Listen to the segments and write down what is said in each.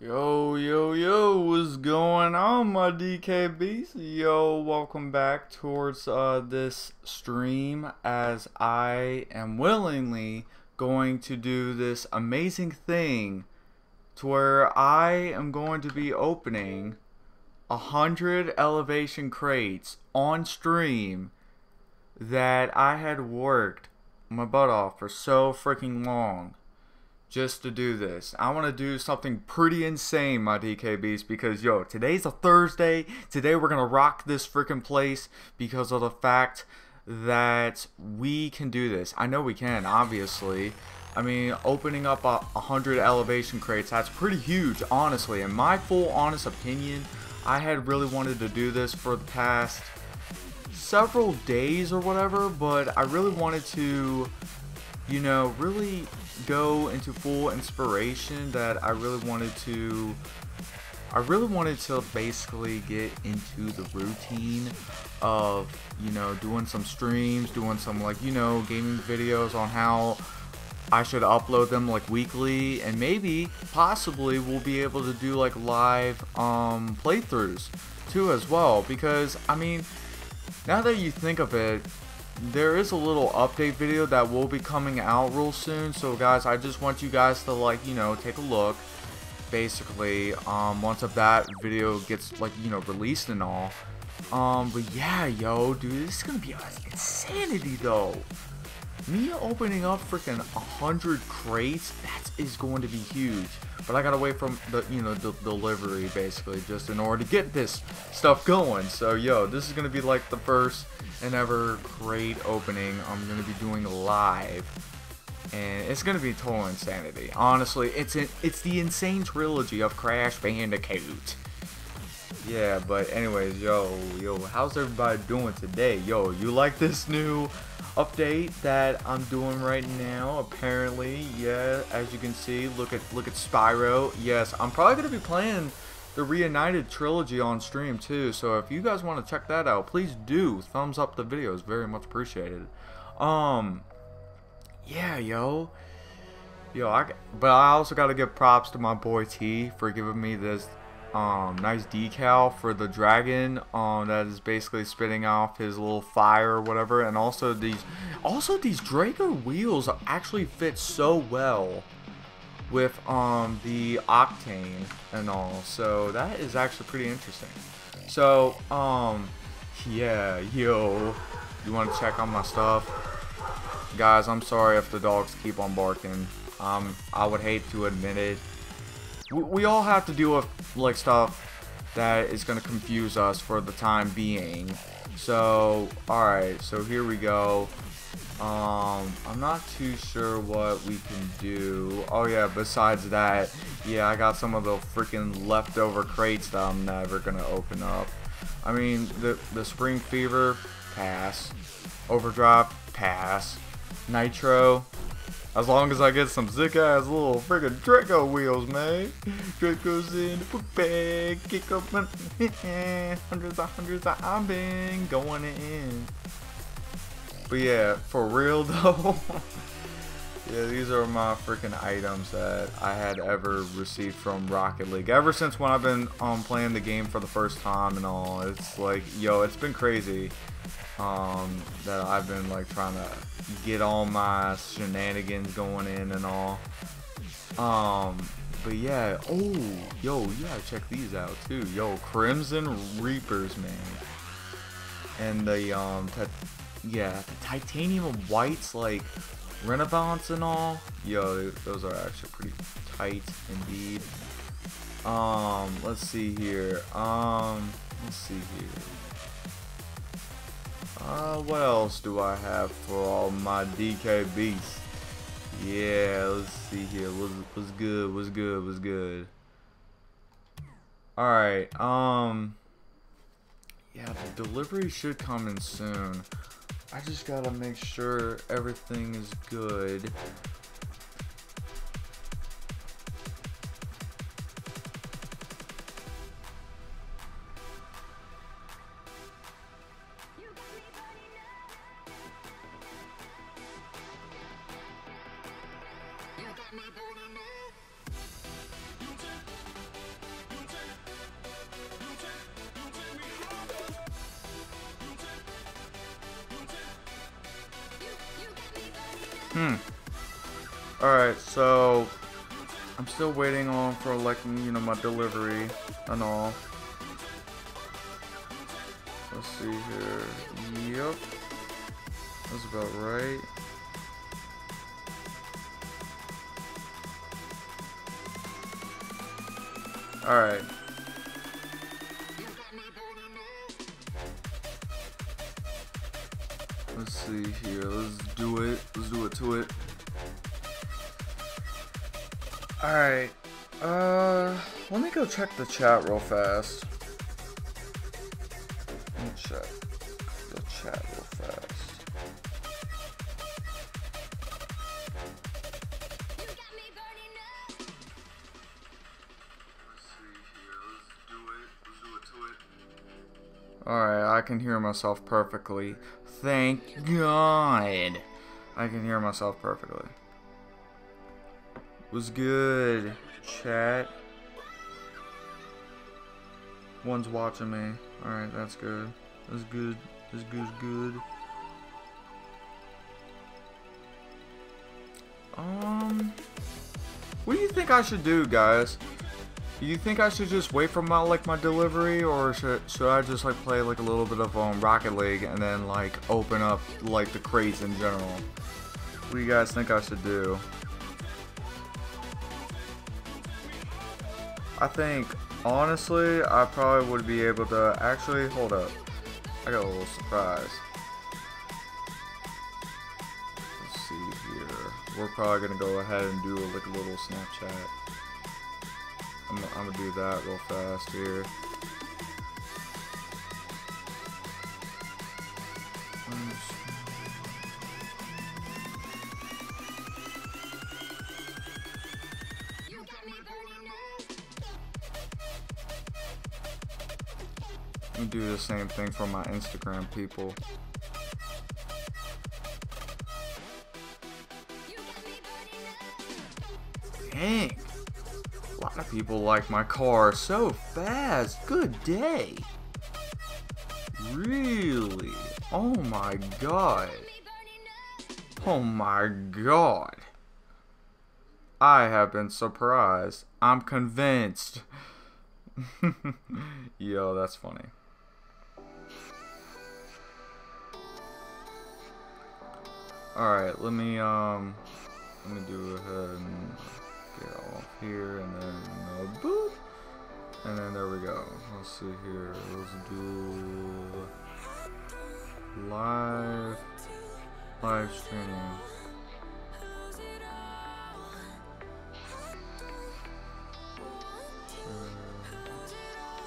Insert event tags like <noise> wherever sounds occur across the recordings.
Yo, yo, yo, what's going on, my DKBs? Yo, welcome back towards uh, this stream as I am willingly going to do this amazing thing to where I am going to be opening a hundred elevation crates on stream that I had worked my butt off for so freaking long just to do this. I want to do something pretty insane, my DKBs, because yo, today's a Thursday. Today we're gonna rock this freaking place because of the fact that we can do this. I know we can, obviously. I mean, opening up a, a hundred elevation crates, that's pretty huge, honestly. In my full honest opinion, I had really wanted to do this for the past several days or whatever, but I really wanted to, you know, really go into full inspiration that I really wanted to I really wanted to basically get into the routine of, you know, doing some streams, doing some like, you know, gaming videos on how I should upload them like weekly. And maybe possibly we'll be able to do like live um playthroughs too as well. Because I mean now that you think of it there is a little update video that will be coming out real soon. So guys I just want you guys to like you know take a look. Basically um, once of that video gets like you know released and all. Um but yeah yo dude this is gonna be insanity though me opening up freaking a hundred crates that is going to be huge. But I gotta wait from the you know the delivery basically just in order to get this stuff going. So yo this is gonna be like the first and ever crate opening I'm gonna be doing live. And it's gonna be total insanity. Honestly it's an, it's the insane trilogy of Crash Bandicoot. Yeah but anyways yo yo how's everybody doing today? Yo you like this new update that I'm doing right now. Apparently, yeah, as you can see, look at look at Spyro. Yes, I'm probably gonna be playing the Reunited trilogy on stream too. So if you guys want to check that out, please do thumbs up the videos. Very much appreciated. Um, yeah, yo. Yo, I, but I also got to give props to my boy T for giving me this um, nice decal for the dragon um, that is basically spitting off his little fire or whatever. And also these also these Draco wheels actually fit so well with um, the octane and all. So that is actually pretty interesting. So um yeah yo you want to check on my stuff? Guys I'm sorry if the dogs keep on barking. Um I would hate to admit it we, all have to deal with like stuff that is going to confuse us for the time being. So, alright, so here we go. Um, I'm not too sure what we can do. Oh yeah, besides that, yeah, I got some of the freaking leftover crates that I'm never gonna open up. I mean, the the Spring Fever, pass. Overdrive, pass. Nitro, as long as I get some sick ass little friggin' Draco wheels, man. Draco's in the bag. Kick up my <laughs> hundreds of hundreds of I've been going in. But yeah, for real <laughs> though. yeah, these are my freaking items that I had ever received from Rocket League. Ever since when I've been um, playing the game for the first time and all. It's like, yo, it's been crazy um, that I've been like trying to get all my shenanigans going in and all. Um, but yeah, oh, yo, you gotta check these out too. Yo, Crimson Reapers, man. And the, um, yeah, the titanium whites, like, Renaissance and all. Yo, those are actually pretty tight indeed. Um, let's see here. Um, let's see here. Uh, what else do I have for all my DK beasts? Yeah, let's see here. What's, what's good? What's good? What's good? Alright, um... Yeah, the delivery should come in soon. I just gotta make sure everything is good. My delivery and all. Let's see here. Yep. That's about right. Alright. Let's see here. Let's do it. Let's do it to it. Alright. Uh, go check the chat real fast. Let me check the chat real fast. Alright, I can hear myself perfectly. Thank God. I can hear myself perfectly. Was good, chat. One's watching me. Alright, that's good. That's good. That's good, good. Um, what do you think I should do, guys? Do you think I should just wait for my like my delivery, or should should I just like play like a little bit of um Rocket League and then like open up like the crates in general? What do you guys think I should do? I think honestly I probably would be able to actually hold up. I got a little surprise. Let's see here. We're probably gonna go ahead and do like a little Snapchat. I'm, I'm gonna do that real fast here. The same thing for my Instagram people. Dang. A lot of people like my car so fast. Good day. Really? Oh my god. Oh my god. I have been surprised. I'm convinced. <laughs> Yo, that's funny. Alright, let me, um, let me do ahead and get off here and then uh, boop. And then there we go. Let's see here. Let's do live, live streaming.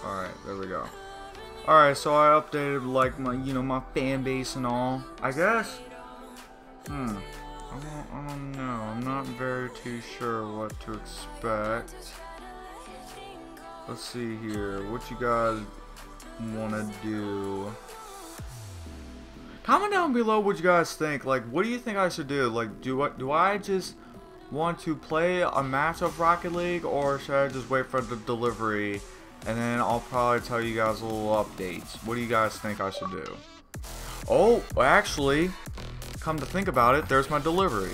Alright, there we go. Alright, so I updated like my, you know, my fan base and all. I guess. Hmm. I don't, I don't know. I'm not very too sure what to expect. Let's see here. What you guys want to do? Comment down below what you guys think. Like, what do you think I should do? Like, do I, do I just want to play a match of Rocket League or should I just wait for the delivery and then I'll probably tell you guys a little updates. What do you guys think I should do? Oh, actually, come to think about it, there's my delivery.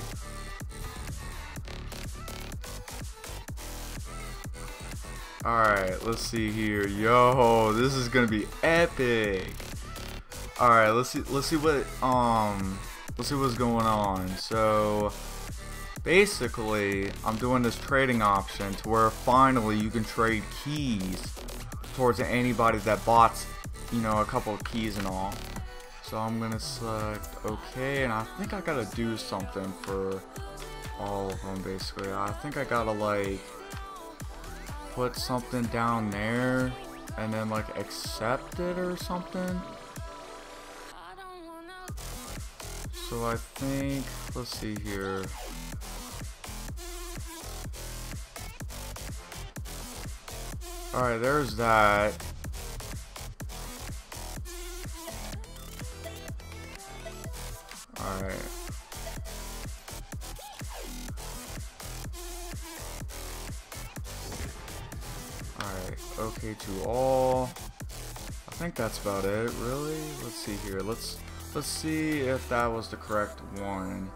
Alright, let's see here. Yo, this is gonna be epic. Alright, let's see let's see what um let's see what's going on. So basically I'm doing this trading option to where finally you can trade keys towards anybody that bought you know a couple of keys and all so I'm gonna select okay and I think I gotta do something for all of them basically. I think I gotta like put something down there and then like accept it or something. So I think let's see here. Alright, there's that. Alright. Alright, okay to all. I think that's about it, really? Let's see here. Let's let's see if that was the correct one.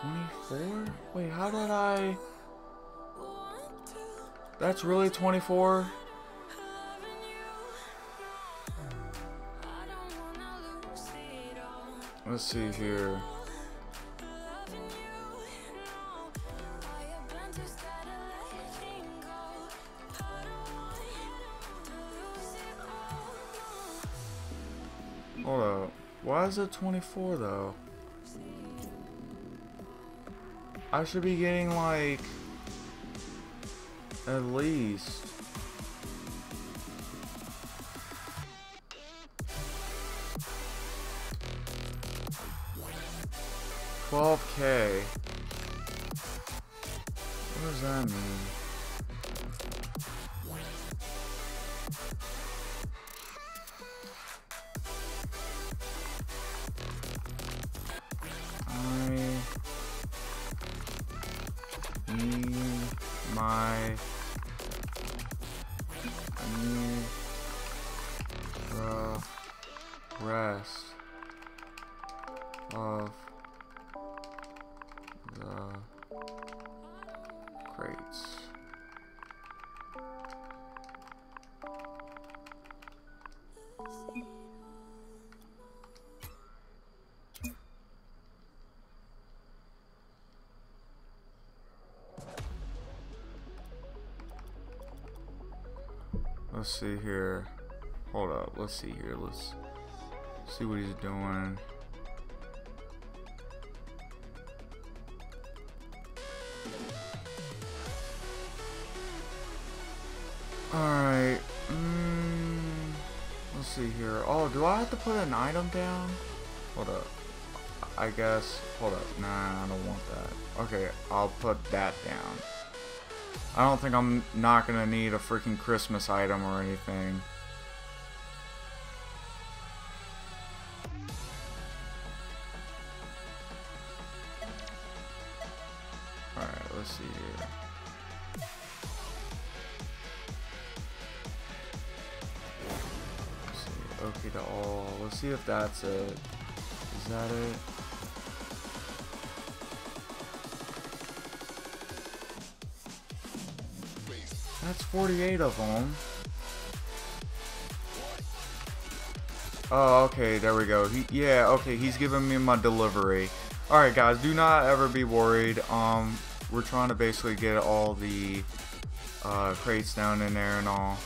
Twenty-four? Wait, how did I That's really twenty-four? Let's see here. Hold up. Why is it 24 though? I should be getting like at least Twelve K. What does that mean? rest of Let's see here. Hold up. Let's see here. Let's see what he's doing. Put an item down? Hold up. I guess. Hold up. Nah, I don't want that. Okay, I'll put that down. I don't think I'm not gonna need a freaking Christmas item or anything. That's it. Is that it? That's 48 of them. Oh, okay, there we go. He, yeah, okay, he's giving me my delivery. Alright, guys, do not ever be worried. Um, we're trying to basically get all the uh, crates down in there and all.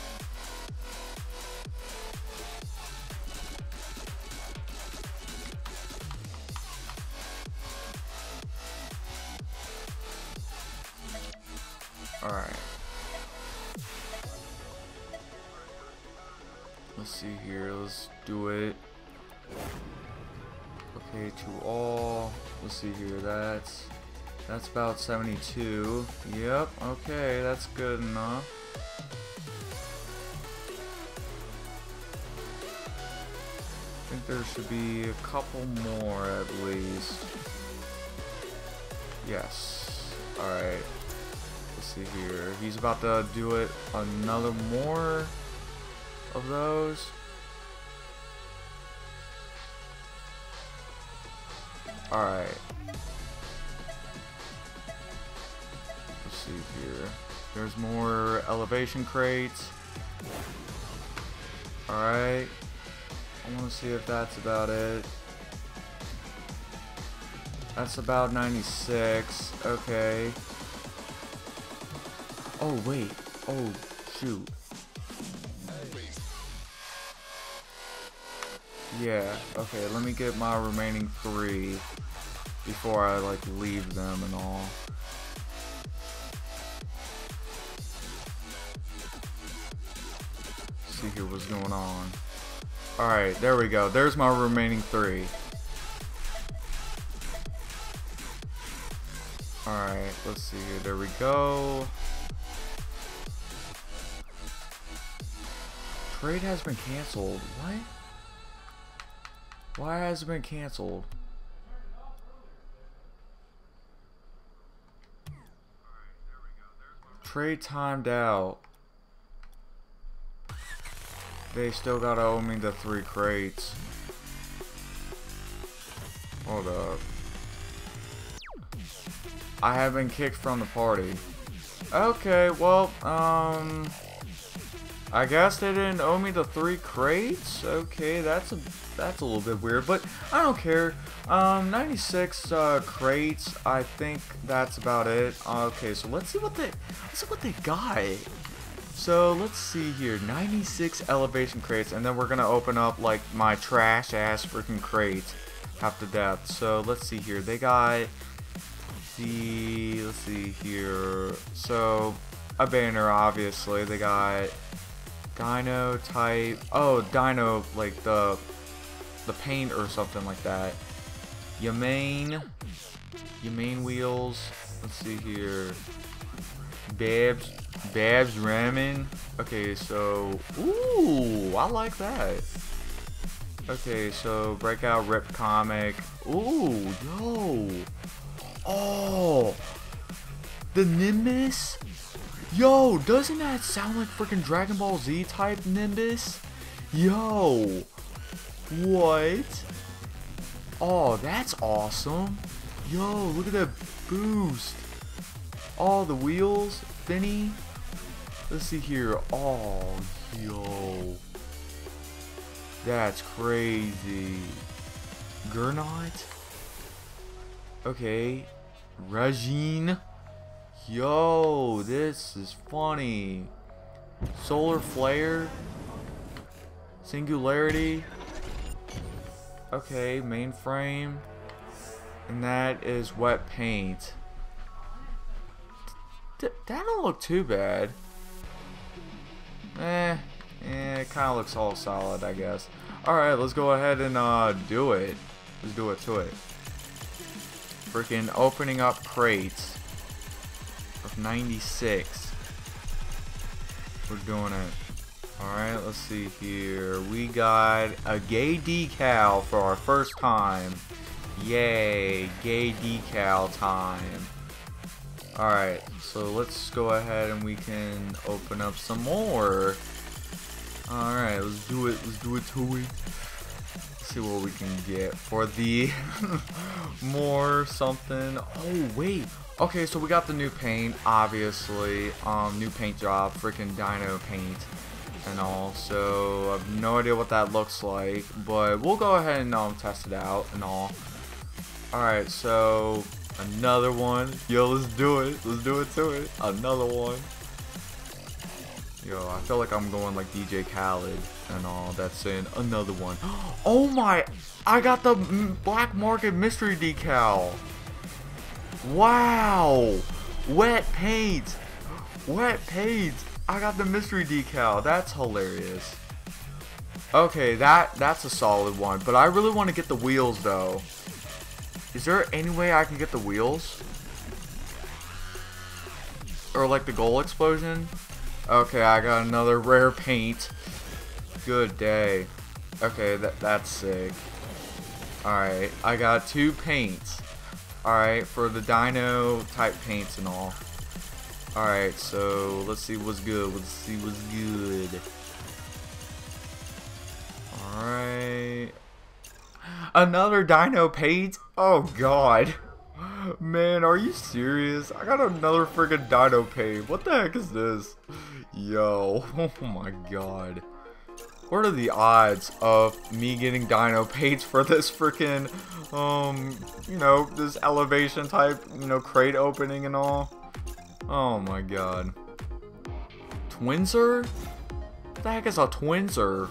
About 72. Yep. Okay, that's good enough. I think there should be a couple more at least. Yes. Alright. Let's see here. He's about to do it another more of those. Alright. Crates. Alright. I want to see if that's about it. That's about 96. Okay. Oh, wait. Oh, shoot. Yeah, okay, let me get my remaining three before I, like, leave them and all. See here what's going on. Alright, there we go. There's my remaining three. Alright, let's see here. There we go. Trade has been canceled. What? Why has it been canceled? Trade timed out. They still gotta owe me the three crates. Hold up. I have been kicked from the party. Okay, well, um... I guess they didn't owe me the three crates? Okay, that's a that's a little bit weird, but I don't care. Um, 96 uh, crates, I think that's about it. Okay, so let's see what they let's see what they got. So let's see here, 96 elevation crates, and then we're gonna open up like my trash ass freaking crates half to death. So let's see here, they got the let's see here. So a banner, obviously. They got Dino type. Oh, Dino like the the paint or something like that. Your main, your main wheels. Let's see here. Babs, Babs Ramen. Okay, so ooh, I like that. Okay, so breakout rip comic. Ooh, yo. Oh, the Nimbus. Yo, doesn't that sound like freaking Dragon Ball Z type Nimbus? Yo, what? Oh, that's awesome. Yo, look at that boost. Oh, the wheels, Finny. Let's see here. Oh, yo. That's crazy. Gernot. Okay. Regine. Yo, this is funny. Solar Flare. Singularity. Okay, mainframe. And that is wet paint. That don't look too bad. Eh, eh, it kind of looks all solid, I guess. Alright, let's go ahead and uh, do it. Let's do it to it. Freaking opening up crates of 96. We're doing it. Alright, let's see here. We got a gay decal for our first time. Yay, gay decal time. Alright, so let's go ahead and we can open up some more. Alright, let's do it. Let's do it to see what we can get for the <laughs> more something. Oh, wait. Okay, so we got the new paint, obviously. Um, new paint job, freaking dino paint and all. So I have no idea what that looks like, but we'll go ahead and um, test it out and all. Alright, so another one. Yo, let's do it. Let's do it to it. Another one. Yo, I feel like I'm going like DJ Khaled and all. That's saying another one. <gasps> Oh my! I got the black market mystery decal. Wow! Wet paint. Wet paint. I got the mystery decal. That's hilarious. Okay, that that's a solid one. But I really want to get the wheels though. Is there any way I can get the wheels? Or like the goal explosion? Okay, I got another rare paint. Good day. Okay, that that's sick. Alright, I got two paints. Alright, for the dino type paints and all. Alright, so let's see what's good. Let's see what's good. Alright. Another dino page? Oh god. Man, are you serious? I got another freaking dino page. What the heck is this? Yo. <laughs> Oh my god. What are the odds of me getting dino page for this freaking, um, you know, this elevation type, you know, crate opening and all? Oh my god. Twinzer? What the heck is a Twinzer?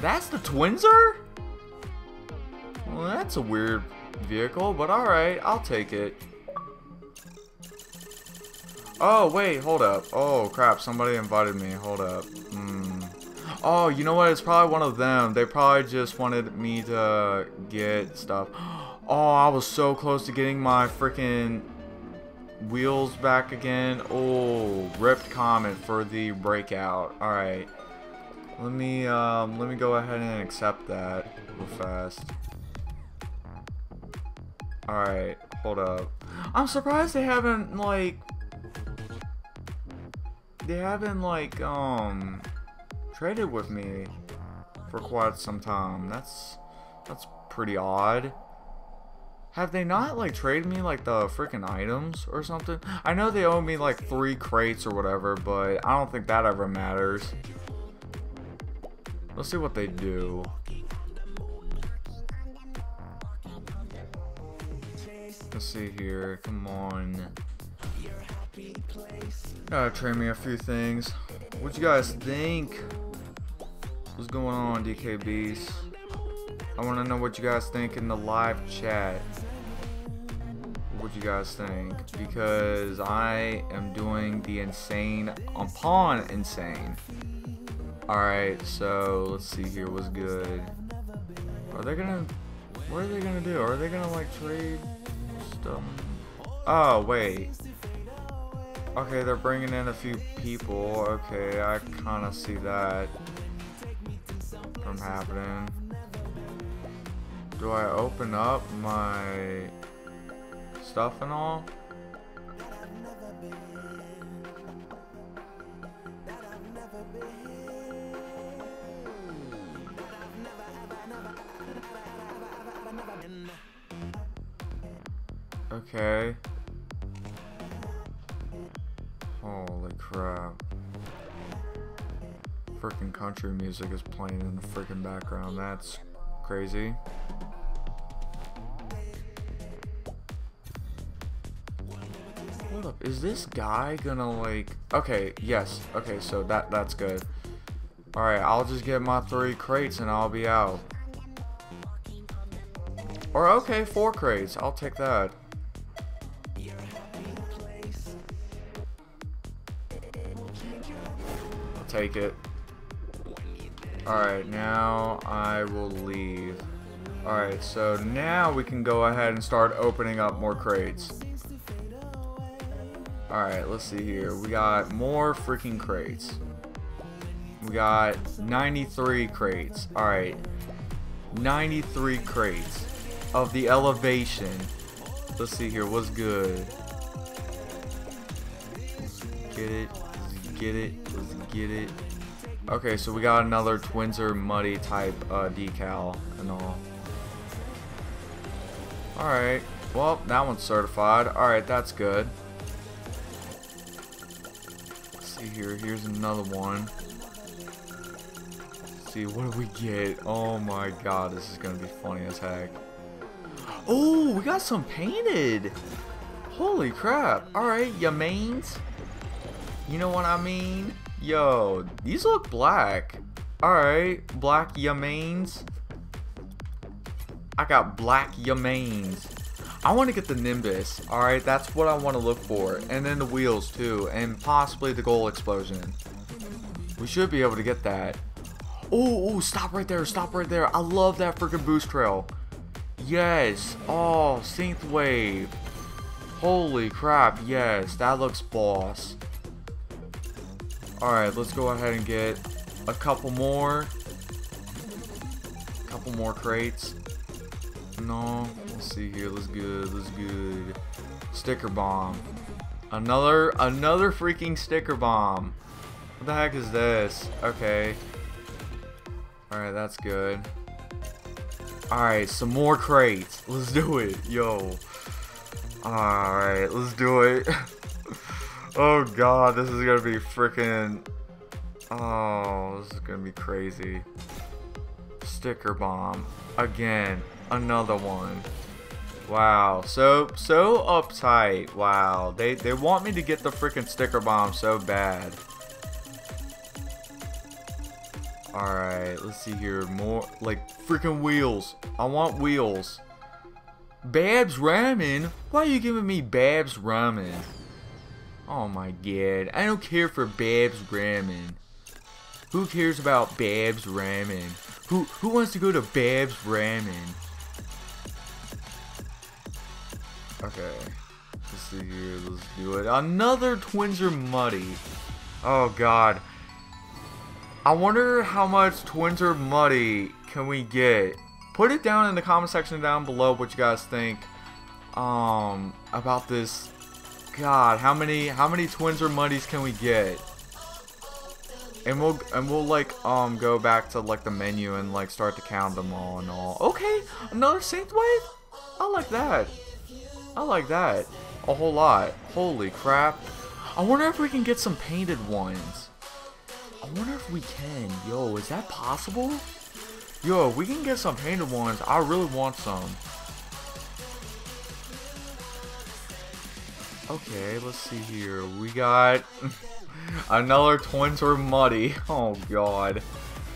That's the Twinzer? Well, that's a weird vehicle, but alright, I'll take it. Oh, wait, hold up. Oh, crap, somebody invited me. Hold up. Hmm. Oh, you know what? It's probably one of them. They probably just wanted me to get stuff. <gasps> Oh, I was so close to getting my freaking Wheels back again. Oh, ripped comment for the breakout. Alright. Let me um let me go ahead and accept that real fast. Alright, hold up. I'm surprised they haven't like they haven't like um traded with me for quite some time. That's that's pretty odd. Have they not like traded me like the freaking items or something? I know they owe me like three crates or whatever, but I don't think that ever matters. Let's see what they do. Let's see here. Come on. Gotta trade me a few things. What you guys think? What's going on, DKBs? I want to know what you guys think in the live chat. What you guys think? Because I am doing the insane upon insane. Alright, so let's see here what's good. Are they gonna what are they gonna do? Are they gonna like trade Oh wait. Okay, they're bringing in a few people. Okay, I kind of see that from happening. Do I open up my stuff and all? Okay. Holy crap. Freaking country music is playing in the freaking background. That's crazy. Hold up, is this guy gonna like okay, yes, okay, so that that's good. Alright, I'll just get my three crates and I'll be out. Or okay, four crates, I'll take that. Take it. Alright, now I will leave. Alright, so now we can go ahead and start opening up more crates. Alright, let's see here. We got more freaking crates. We got 93 crates. Alright. 93 crates of the elevation. Let's see here. What's good? Get it. Get it. Let's get it. Okay, so we got another Twinzer Muddy type uh, decal and all. Alright. Well, that one's certified. Alright, that's good. Let's see here. Here's another one. Let's see, what do we get? Oh my god, this is gonna be funny as heck. Oh, we got some painted. Holy crap. Alright, your mains. You know what I mean? Yo, these look black. Alright, black Yamanes. I got black Yamanes. I want to get the Nimbus. Alright, that's what I want to look for. And then the wheels too. And possibly the goal explosion. We should be able to get that. Oh, oh, stop right there. Stop right there. I love that freaking boost trail. Yes. Oh, Synth Wave. Holy crap. Yes, that looks boss. Alright, let's go ahead and get a couple more. A couple more crates. No, let's see here. Let's good. Let's good. Sticker bomb. Another, another freaking sticker bomb. What the heck is this? Okay. Alright, that's good. Alright, some more crates. Let's do it. Yo. Alright, let's do it. <laughs> oh god, this is gonna be freaking. Oh, this is gonna be crazy. Sticker bomb. Again. Another one. Wow, so so uptight. Wow, they they want me to get the freaking sticker bomb so bad. All right, let's see here. More like freaking wheels. I want wheels. Babs Ramen? Why are you giving me Babs Ramen? Oh my god, I don't care for Babs Ramen. Who cares about Babs Ramen? Who who wants to go to Babs Ramen? Okay. Let's see here. Let's do it. Another Twins are Muddy. Oh, God. I wonder how much Twins are Muddy can we get. Put it down in the comment section down below what you guys think um, about this. God, how many how many twins or Muddies can we get? And we'll and we'll like um go back to like the menu and like start to count them all and all. Okay, another Synth Wave. I like that. I like that. A whole lot. Holy crap. I wonder if we can get some painted ones. I wonder if we can. Yo, is that possible? Yo, we can get some painted ones. I really want some. Okay, let's see here. We got <laughs> another Twins or Muddy. <laughs> Oh, God.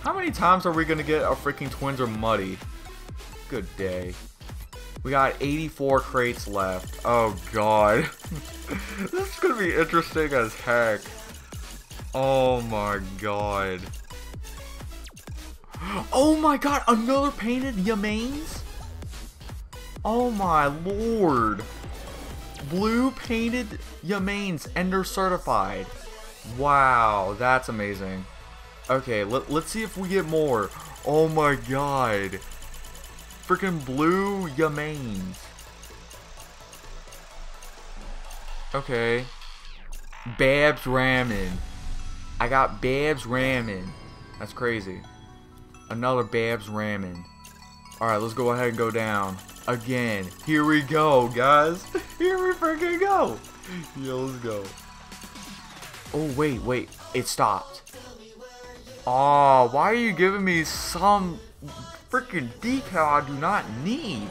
How many times are we going to get a freaking Twins or Muddy? Good day. We got 84 crates left. Oh, God. <laughs> this is going to be interesting as heck. Oh, my God. <gasps> Oh, my God. Another painted Yamanes? Oh, my Lord blue painted Yamanes Ender certified. Wow, that's amazing. Okay, let, let's see if we get more. Oh my god. Freaking blue Yamanes. Okay. Babs Ramen. I got Babs Ramen. That's crazy. Another Babs Ramen. Alright, let's go ahead and go down. Again. Here we go, guys. Here we freaking go. Yo, let's go. Oh, wait, wait. It stopped. Oh, why are you giving me some freaking decal I do not need?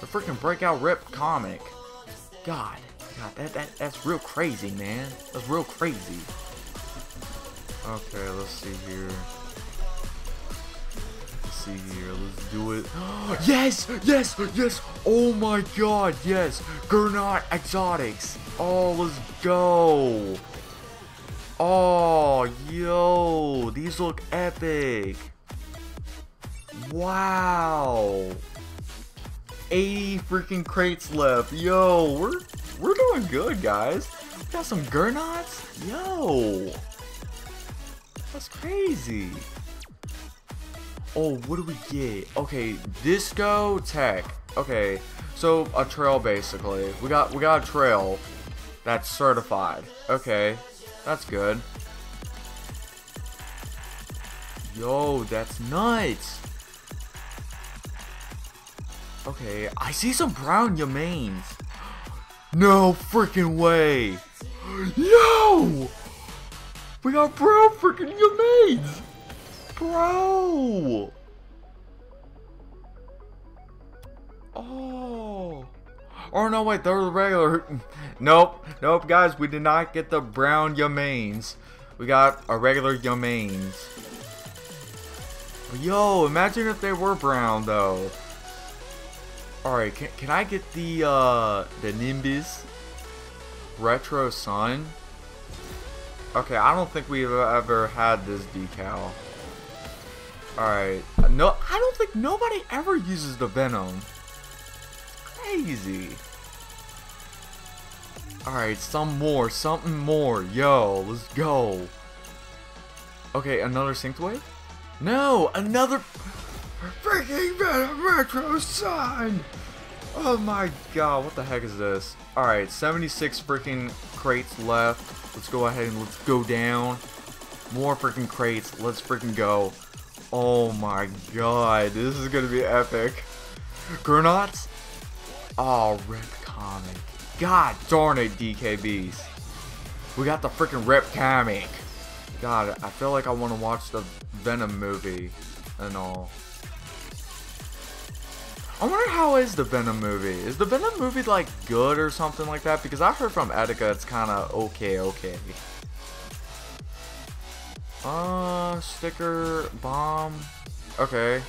The freaking Breakout Rip comic. God. God, that, that, that's real crazy, man. That's real crazy. Okay, let's see here see here. Let's do it. <gasps> yes! Yes! Yes! Oh my god, yes! Gernot Exotics! Oh, let's go! Oh, yo! These look epic! Wow! 80 freaking crates left. Yo, we're we're doing good, guys. Got some Gernots? Yo! That's crazy. Oh, what do we get? Okay, Disco Tech. Okay, so a trail basically. We got we got a trail that's certified. Okay, that's good. Yo, that's nuts. Okay, I see some brown Yamanes. <gasps> No freaking way. <gasps> Yo! We got brown freaking Yamanes! Bro! Oh. Oh no, wait, they're the regular. Nope, nope, guys, we did not get the brown Yamanes. We got a regular Yamanes. Yo, imagine if they were brown though. Alright, can, can I get the, uh, the Nimbus Retro Sun? Okay, I don't think we've ever had this decal. Alright. No, I don't think nobody ever uses the Venom. Crazy. Alright, some more, something more. Yo, let's go. Okay, another synced wave? No, another freaking Venom Retro Sun! Oh my god, what the heck is this? Alright, 76 freaking crates left. Let's go ahead and let's go down. More freaking crates. Let's freaking go. Oh my god, this is gonna be epic. Gernots? Oh, Rip Comic. God darn it, DKBs. We got the freaking Rip Comic. God, I feel like I want to watch the Venom movie and all. I wonder how is the Venom movie? Is the Venom movie like good or something like that? Because I heard from Etika it's kind of okay, okay. Uh, sticker, bomb. Okay.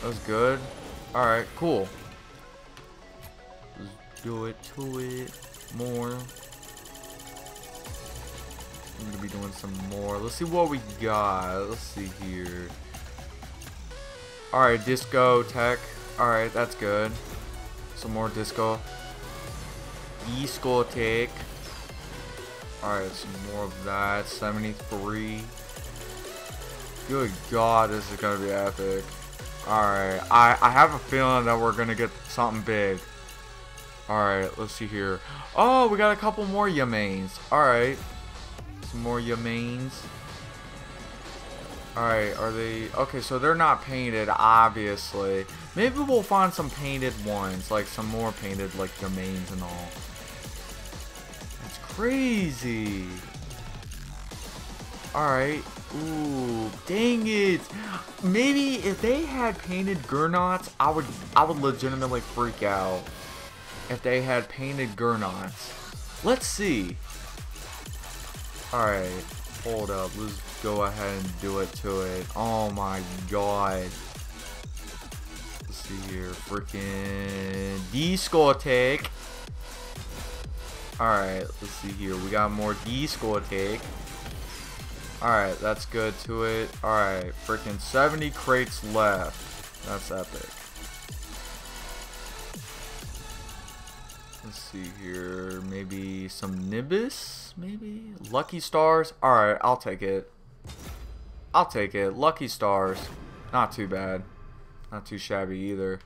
That was good. Alright, cool. Let's do it to it. More. I'm gonna be doing some more. Let's see what we got. Let's see here. Alright, disco tech. Alright, that's good. Some more disco. Discotheque. Alright, some more of that. 73. Good god, this is gonna be epic. Alright, I, I have a feeling that we're gonna get something big. Alright, let's see here. Oh, we got a couple more Yamanes. Alright. Some more Yamanes. Alright, are they... Okay, so they're not painted, obviously. Maybe we'll find some painted ones, like some more painted, like, domains and all. Crazy. Alright. Ooh, dang it. Maybe if they had painted Gernots, I would I would legitimately freak out. If they had painted Gernots. Let's see. Alright, hold up. Let's go ahead and do it to it. Oh my god. Let's see here. Freaking discotheque. Alright, let's see here. We got more discotheque. Alright, that's good to it. Alright, freaking 70 crates left. That's epic. Let's see here. Maybe some Nimbus? Maybe? Lucky Stars? Alright, I'll take it. I'll take it. Lucky Stars. Not too bad. Not too shabby either.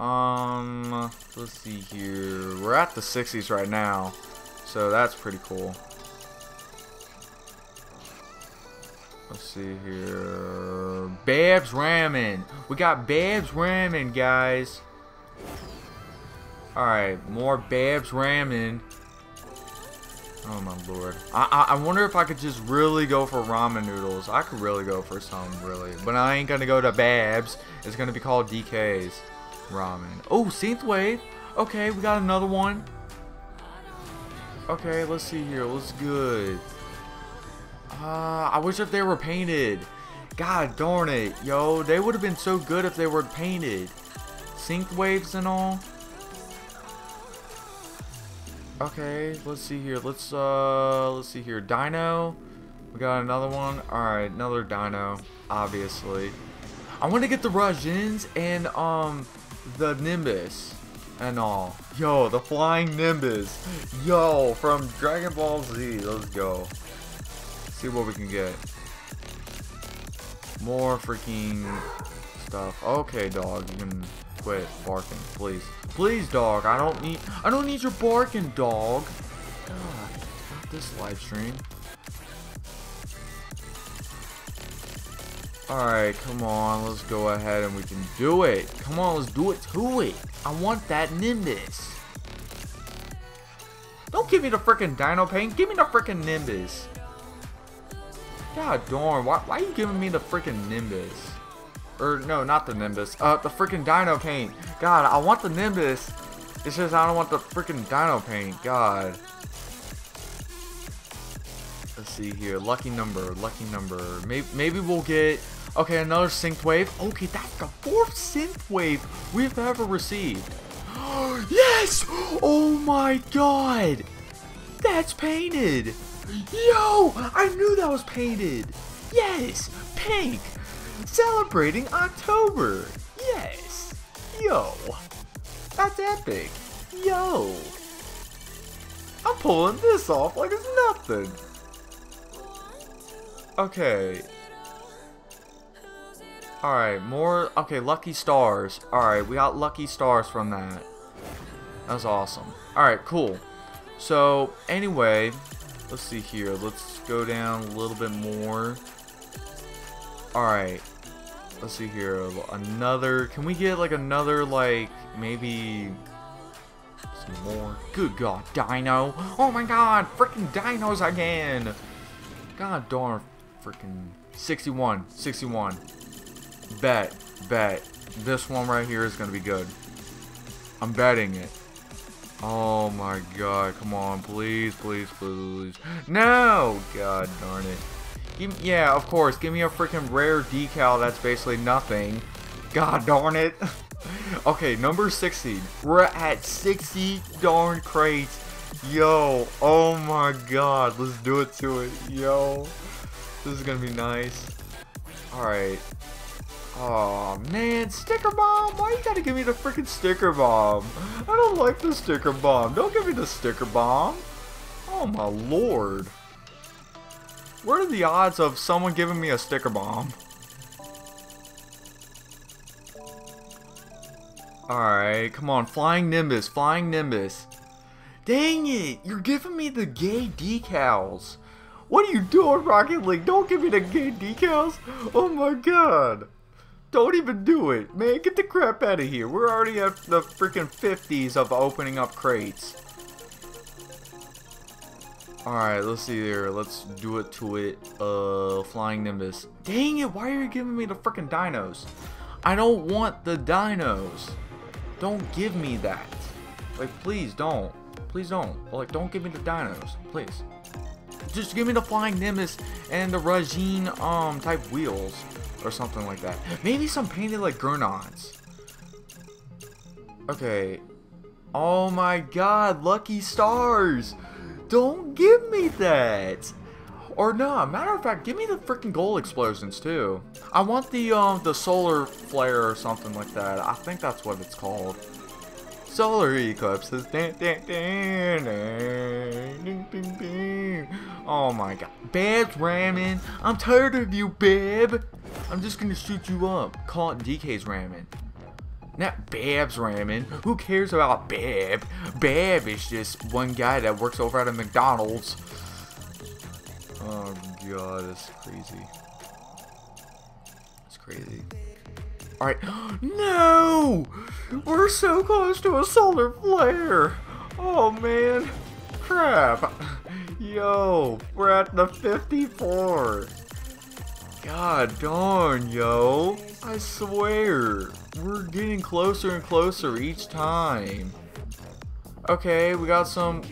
Um, let's see here. We're at the 60s right now. So that's pretty cool. Let's see here. Babs Ramen. We got Babs Ramen, guys. Alright, more Babs Ramen. Oh my lord. I, I, I wonder if I could just really go for ramen noodles. I could really go for some, really. But I ain't gonna go to Babs. It's gonna be called DK's ramen. Oh, Synthwave. Okay, we got another one. Okay, let's see here. What's good? Uh, I wish if they were painted. God darn it, yo. They would have been so good if they were painted. Synth waves and all. Okay, let's see here. Let's uh let's see here. Dino. We got another one. Alright, another dino, obviously. I want to get the Rajins and um the Nimbus and all. Yo, the flying Nimbus. Yo, from Dragon Ball Z. Let's go. See what we can get. More freaking stuff. Okay, dog, you can quit barking, please. Please, dog. I don't need. I don't need your barking, dog. God, not this live stream. Alright, come on, let's go ahead and we can do it. Come on, let's do it to it. I want that Nimbus. Don't give me the freaking Dino Paint, give me the freaking Nimbus. God darn, why, why are you giving me the freaking Nimbus? Or, no, not the Nimbus. Uh, the freaking Dino Paint. God, I want the Nimbus. It's just I don't want the freaking Dino Paint. God. Let's see here. Lucky number. Lucky number. Maybe, maybe we'll get... Okay, another Synth Wave. Okay, that's the fourth Synth Wave we've ever received. <gasps> yes! Oh my god! That's painted! Yo! I knew that was painted! Yes! Pink! Celebrating October! Yes! Yo! That's epic! Yo! I'm pulling this off like it's nothing! Okay, Alright, more... Okay, Lucky Stars. Alright, we got Lucky Stars from that. That was awesome. Alright, cool. So, anyway, let's see here. Let's go down a little bit more. Alright. Let's see here. Another... Can we get, like, another, like, maybe... Some more. Good God, Dino. Oh my God, freaking dinos again. God darn, freaking 61, 61. Bet, bet. This one right here is going to be good. I'm betting it. Oh my god, come on, please, please, please. No! God darn it. Give, yeah, of course, give me a freaking rare decal that's basically nothing. God darn it. <laughs> okay, number 60. We're at 60 darn crates. Yo, oh my god, let's do it to it. Yo, this is gonna be nice. Alright, Oh man, sticker bomb! Why you gotta give me the freaking sticker bomb? I don't like the sticker bomb. Don't give me the sticker bomb. Oh my lord. What are the odds of someone giving me a sticker bomb? Alright, come on. Flying Nimbus, Flying Nimbus. Dang it! You're giving me the gay decals. What are you doing, Rocket League? Don't give me the gay decals. Oh my god. Don't even do it. Man, get the crap out of here. We're already at the freaking 50s of opening up crates. Alright, let's see here. Let's do it to it. Uh, Flying Nimbus. Dang it, why are you giving me the freaking dinos? I don't want the dinos. Don't give me that. Like, please don't. Please don't. Like, don't give me the dinos. Please. Just give me the Flying Nimbus and the Regine, um, type wheels. Or something like that. Maybe some painted, like, Gurnons. Okay. Oh my god, Lucky Stars! Don't give me that! Or no, matter of fact, give me the freaking gold explosions too. I want the um the solar flare or something like that. I think that's what it's called. Solar eclipses. Oh my god. Babs ramming. I'm tired of you, Bab. I'm just gonna shoot you up. Call it DK's ramming. Not Babs ramming. Who cares about Bab? Bab is just one guy that works over at a McDonald's. Oh god, that's crazy. It's crazy. Alright. no! We're so close to a solar flare! Oh man. Crap. Yo, we're at the 54. God darn, yo. I swear. We're getting closer and closer each time. Okay, we got some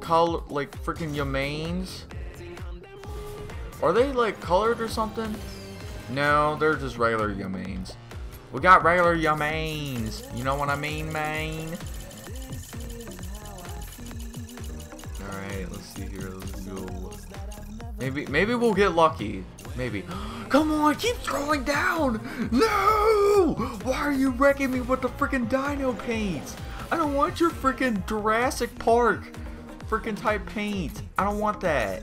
color, like freaking Yamanes. Are they like colored or something? No, they're just regular Yamanes. We got regular Yamanes. You know what I mean, man? Alright, let's see here. Let's go. Maybe, maybe we'll get lucky. Maybe. <gasps> Come on, keep scrolling down! No! Why are you wrecking me with the freaking dino paints? I don't want your freaking Jurassic Park freaking type paint. I don't want that.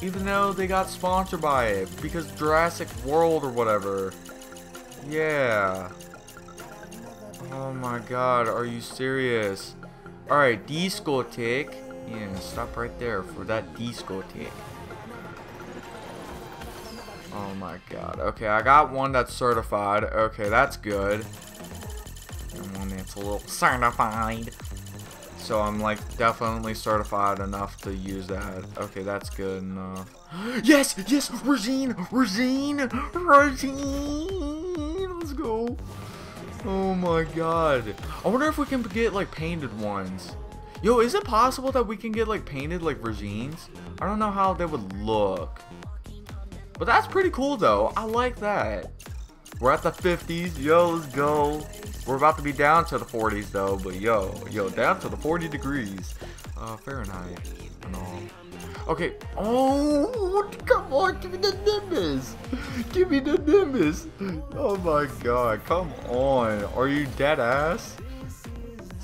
Even though they got sponsored by it. Because Jurassic World or whatever. Yeah. Oh my god, are you serious? Alright, discotheque. Yeah, stop right there for that discotheque. Oh my god. Okay, I got one that's certified. Okay, that's good. And one that's a little certified. So I'm like definitely certified enough to use that. Okay, that's good enough. <gasps> yes! Yes! Regine! Regine! Regine! Let's go. Oh my god. I wonder if we can get like painted ones. Yo, is it possible that we can get like painted like Regines? I don't know how they would look. But that's pretty cool though. I like that. We're at the 50s. Yo, let's go. We're about to be down to the 40s though. But yo, yo, down to the 40 degrees. Uh, Fahrenheit and all. Okay. Oh, come on. Give me the Nimbus. Give me the Nimbus. Oh my god. Come on. Are you dead ass?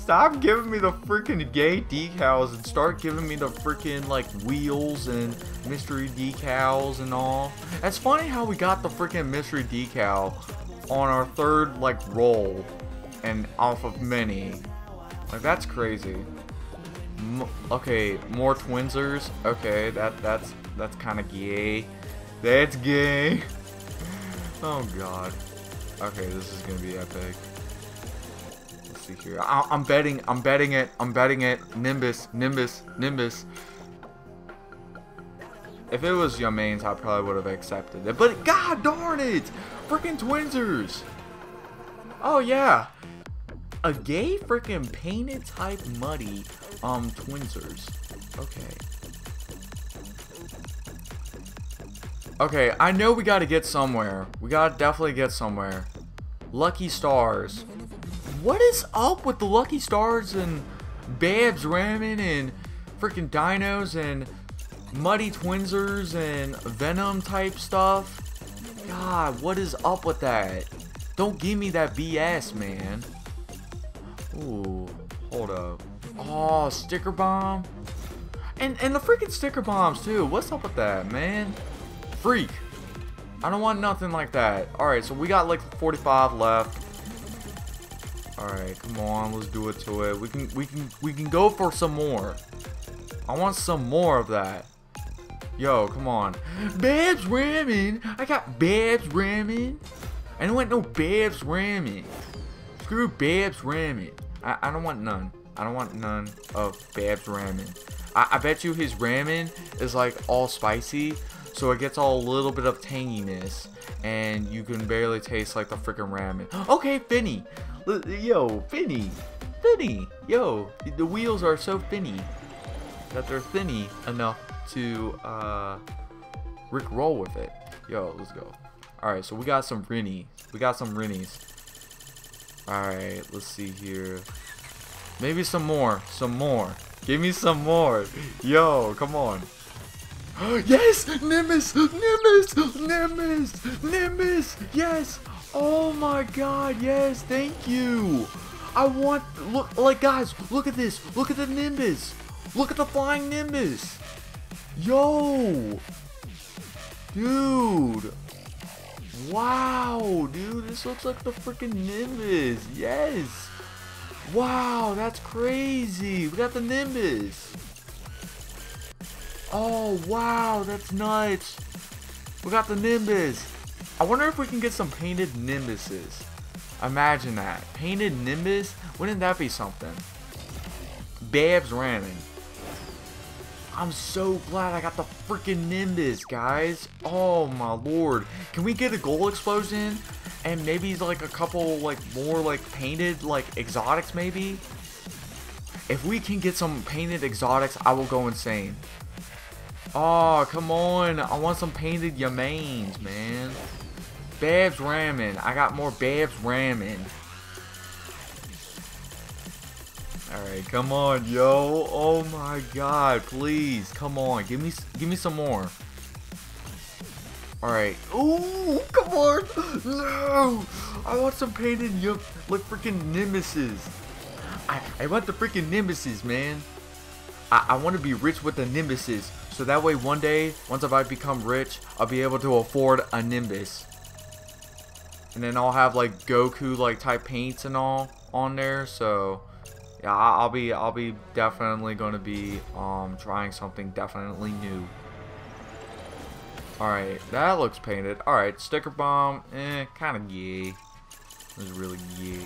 Stop giving me the freaking gay decals and start giving me the freaking like wheels and mystery decals and all. It's funny how we got the freaking mystery decal on our third like roll and off of many. Like that's crazy. M okay, more Twinzers. Okay, that that's that's kind of gay. That's gay. <laughs> oh god. Okay, this is gonna be epic here. I am betting. I'm betting it. I'm betting it. Nimbus. Nimbus. Nimbus. If it was Yamanes, I probably would have accepted it. But god darn it! Freaking Twinzers! Oh yeah. A gay freaking painted type muddy um Twinzers. Okay. Okay, I know we gotta get somewhere. We gotta definitely get somewhere. Lucky stars. What is up with the Lucky Stars and Babs Ramming and freaking Dinos and Muddy Twinzers and Venom type stuff? God, what is up with that? Don't give me that BS, man. Ooh, hold up. Oh, sticker bomb. And and the freaking sticker bombs too. What's up with that, man? Freak. I don't want nothing like that. Alright, so we got like 45 left. Alright, come on, let's do it to it. We can we can we can go for some more. I want some more of that. Yo, come on. Babs Ramen! I got Babs Ramen! I don't want no Babs Ramen. Screw Babs Ramen. I, I don't want none. I don't want none of Babs Ramen. I, I bet you his ramen is like all spicy, so it gets all a little bit of tanginess, and you can barely taste like the freaking ramen. <gasps> Okay, Finny. Yo, Finny. Finny. Yo, the wheels are so finny that they're thinny enough to uh, Rick roll with it. Yo, let's go. Alright, so we got some Rennie. We got some Rennies. Alright, let's see here. Maybe some more. Some more. Give me some more. Yo, come on. <gasps> yes! Nimbus! Nimbus! Nimbus! Nimbus! Yes! Oh my god, yes, thank you! I want, look, like guys, look at this. Look at the Nimbus. Look at the flying Nimbus. Yo! Dude! Wow, dude, this looks like the freaking Nimbus. Yes! Wow, that's crazy. We got the Nimbus. Oh, wow, that's nuts. We got the Nimbus. I wonder if we can get some painted Nimbuses. Imagine that. Painted Nimbus? Wouldn't that be something? Babs Ramen. I'm so glad I got the freaking Nimbus, guys. Oh my lord. Can we get a goal explosion? And maybe like a couple like more like painted like exotics maybe? If we can get some painted exotics, I will go insane. Oh, come on. I want some painted Yamanes, man. Babs Ramen. I got more Babs Ramen. Alright, come on, yo. Oh my god, please. Come on. Give me give me some more. Alright. Ooh, come on. No. I want some painted yup like freaking Nimbuses. I, I want the freaking Nimbuses, man. I, I want to be rich with the Nimbuses. So that way one day, once if I become rich, I'll be able to afford a Nimbus. And then I'll have like Goku like type paints and all on there. So yeah, I'll be I'll be definitely gonna be um trying something definitely new. Alright, that looks painted. Alright, sticker bomb, eh, kinda yay. Was really yay.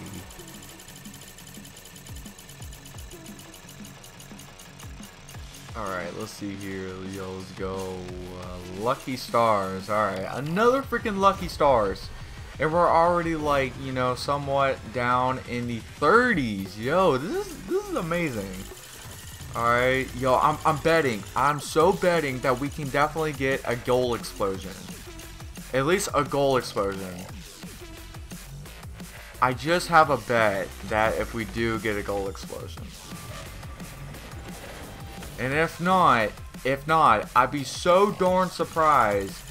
Alright, let's see here. Yo, let's go. Uh, lucky stars. Alright, another freaking lucky stars. And we're already like, you know, somewhat down in the 30s. Yo, this is this is amazing. Alright, yo, I'm, I'm betting. I'm so betting that we can definitely get a goal explosion. At least a goal explosion. I just have a bet that if we do get a goal explosion. And if not, if not, I'd be so darn surprised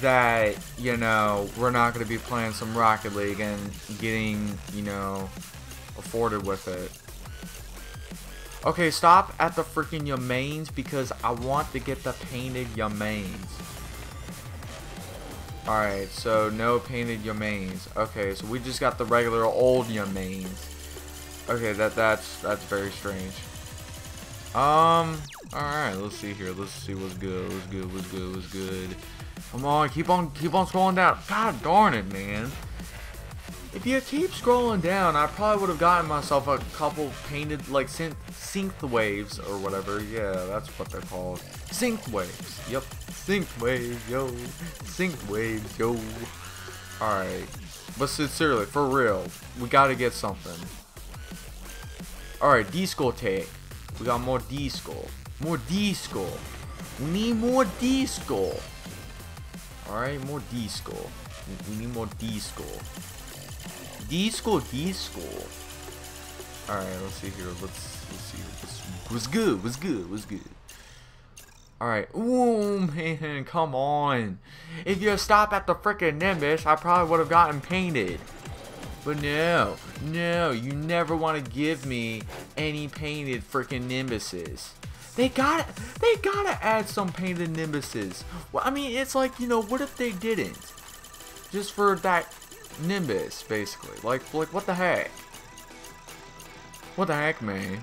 that, you know, we're not going to be playing some Rocket League and getting, you know, afforded with it. Okay, stop at the freaking Yamanes because I want to get the painted Yamanes. Alright, so no painted Yamanes. Okay, so we just got the regular old Yamains. Okay, that that's that's very strange. Um, alright, let's see here. Let's see what's good, what's good, what's good, what's good. Come on, keep on keep on scrolling down. God darn it, man. If you keep scrolling down, I probably would have gotten myself a couple painted, like, synth, synth waves or whatever. Yeah, that's what they're called. Synth waves. Yep. Synth waves, yo. Synth waves, yo. Alright. But sincerely, for real, we gotta get something. Alright, discotheque. We got more disco. More disco. We need more disco. Alright, more disco. We- We need more disco. Disco, disco. Alright, let's see here. Let's, let's see. What's, what's good? What's good? What's good? Alright. Ooh, man, <laughs> come on. If you stop at the freaking Nimbus, I probably would have gotten painted. But no, no, you never want to give me any painted freaking Nimbuses. They got to they gotta add some painted Nimbuses. Well, I mean, it's like, you know, what if they didn't? Just for that Nimbus, basically. Like, like what the heck? What the heck, man?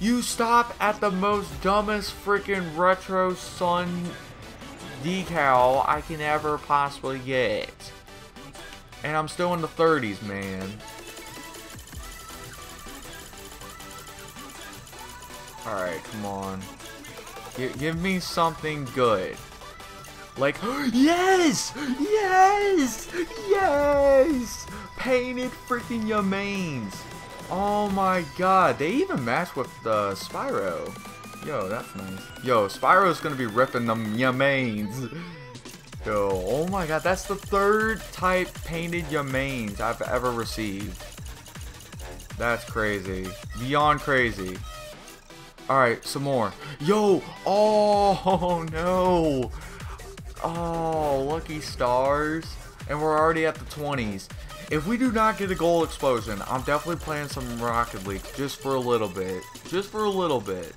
You stop at the most dumbest freaking retro sun decal I can ever possibly get. And I'm still in the 30s, man. Alright, come on. Give me something good. Like, <gasps> yes! Yes! Yes! Painted freaking your Yamanes. Oh my god, they even match with the Spyro. Yo, that's nice. Yo, Spyro's gonna be ripping them your Yamanes. <laughs> Yo, oh my god, that's the third type painted your Yamanes I've ever received. That's crazy. Beyond crazy. Alright, some more. Yo! Oh, <laughs> no! Oh, lucky stars. And we're already at the 20s. If we do not get a gold explosion, I'm definitely playing some Rocket League just for a little bit. Just for a little bit.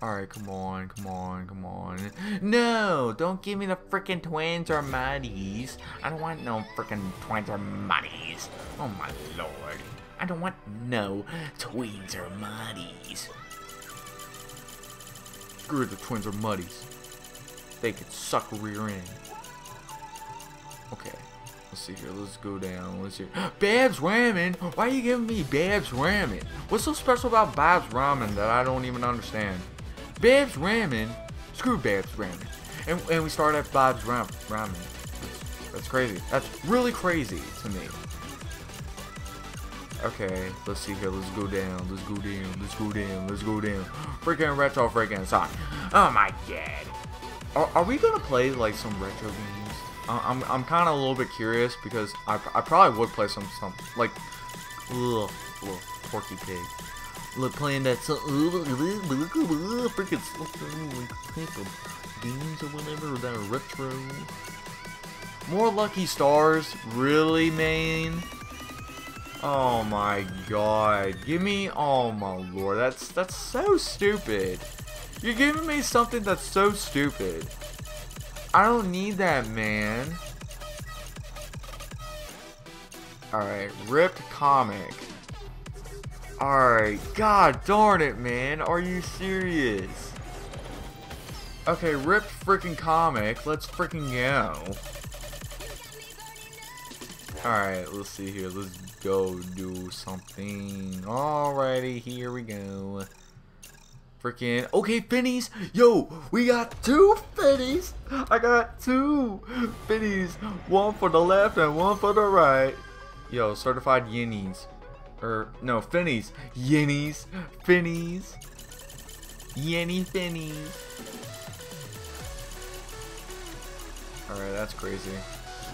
Alright, come on, come on, come on. No, don't give me the freaking twins or muddies. I don't want no freaking twins or muddies. Oh my lord. I don't want no twins or muddies. Screw the twins or muddies. They could suck rear end. Okay. Let's see here. Let's go down. Let's see. <gasps> Babs Ramen. Why are you giving me Babs Ramen? What's so special about Babs Ramen that I don't even understand? Babs Ramen. Screw Babs Ramen. And, and we start at Babs Ram Ramen. That's crazy. That's really crazy to me. Okay, let's see here. Let's go down. Let's go down. Let's go down. Let's go down. Freaking retro freaking song. Oh my god. Are, are we gonna play like some retro games? I'm, I'm kind of a little bit curious because I, I probably would play some, some like, ugh, little Porky Pig. Look, playing that so, freaking games or whatever, that retro. More Lucky Stars? Really, man? Oh my god. Give me, oh my lord, that's, that's so stupid. You're giving me something that's so stupid. I don't need that, man. Alright, ripped comic. Alright, god darn it, man. Are you serious? Okay, ripped freaking comic. Let's freaking go. Alright, let's see here. Let's go do something. Alrighty, here we go. Freaking okay, Finnies. Yo, we got two Finnies. I got two Finnies. One for the left and one for the right. Yo, certified Yinnies. Or er, no, Finnies. Yinnies. Finnies. Yenny Finnies. Alright, that's crazy.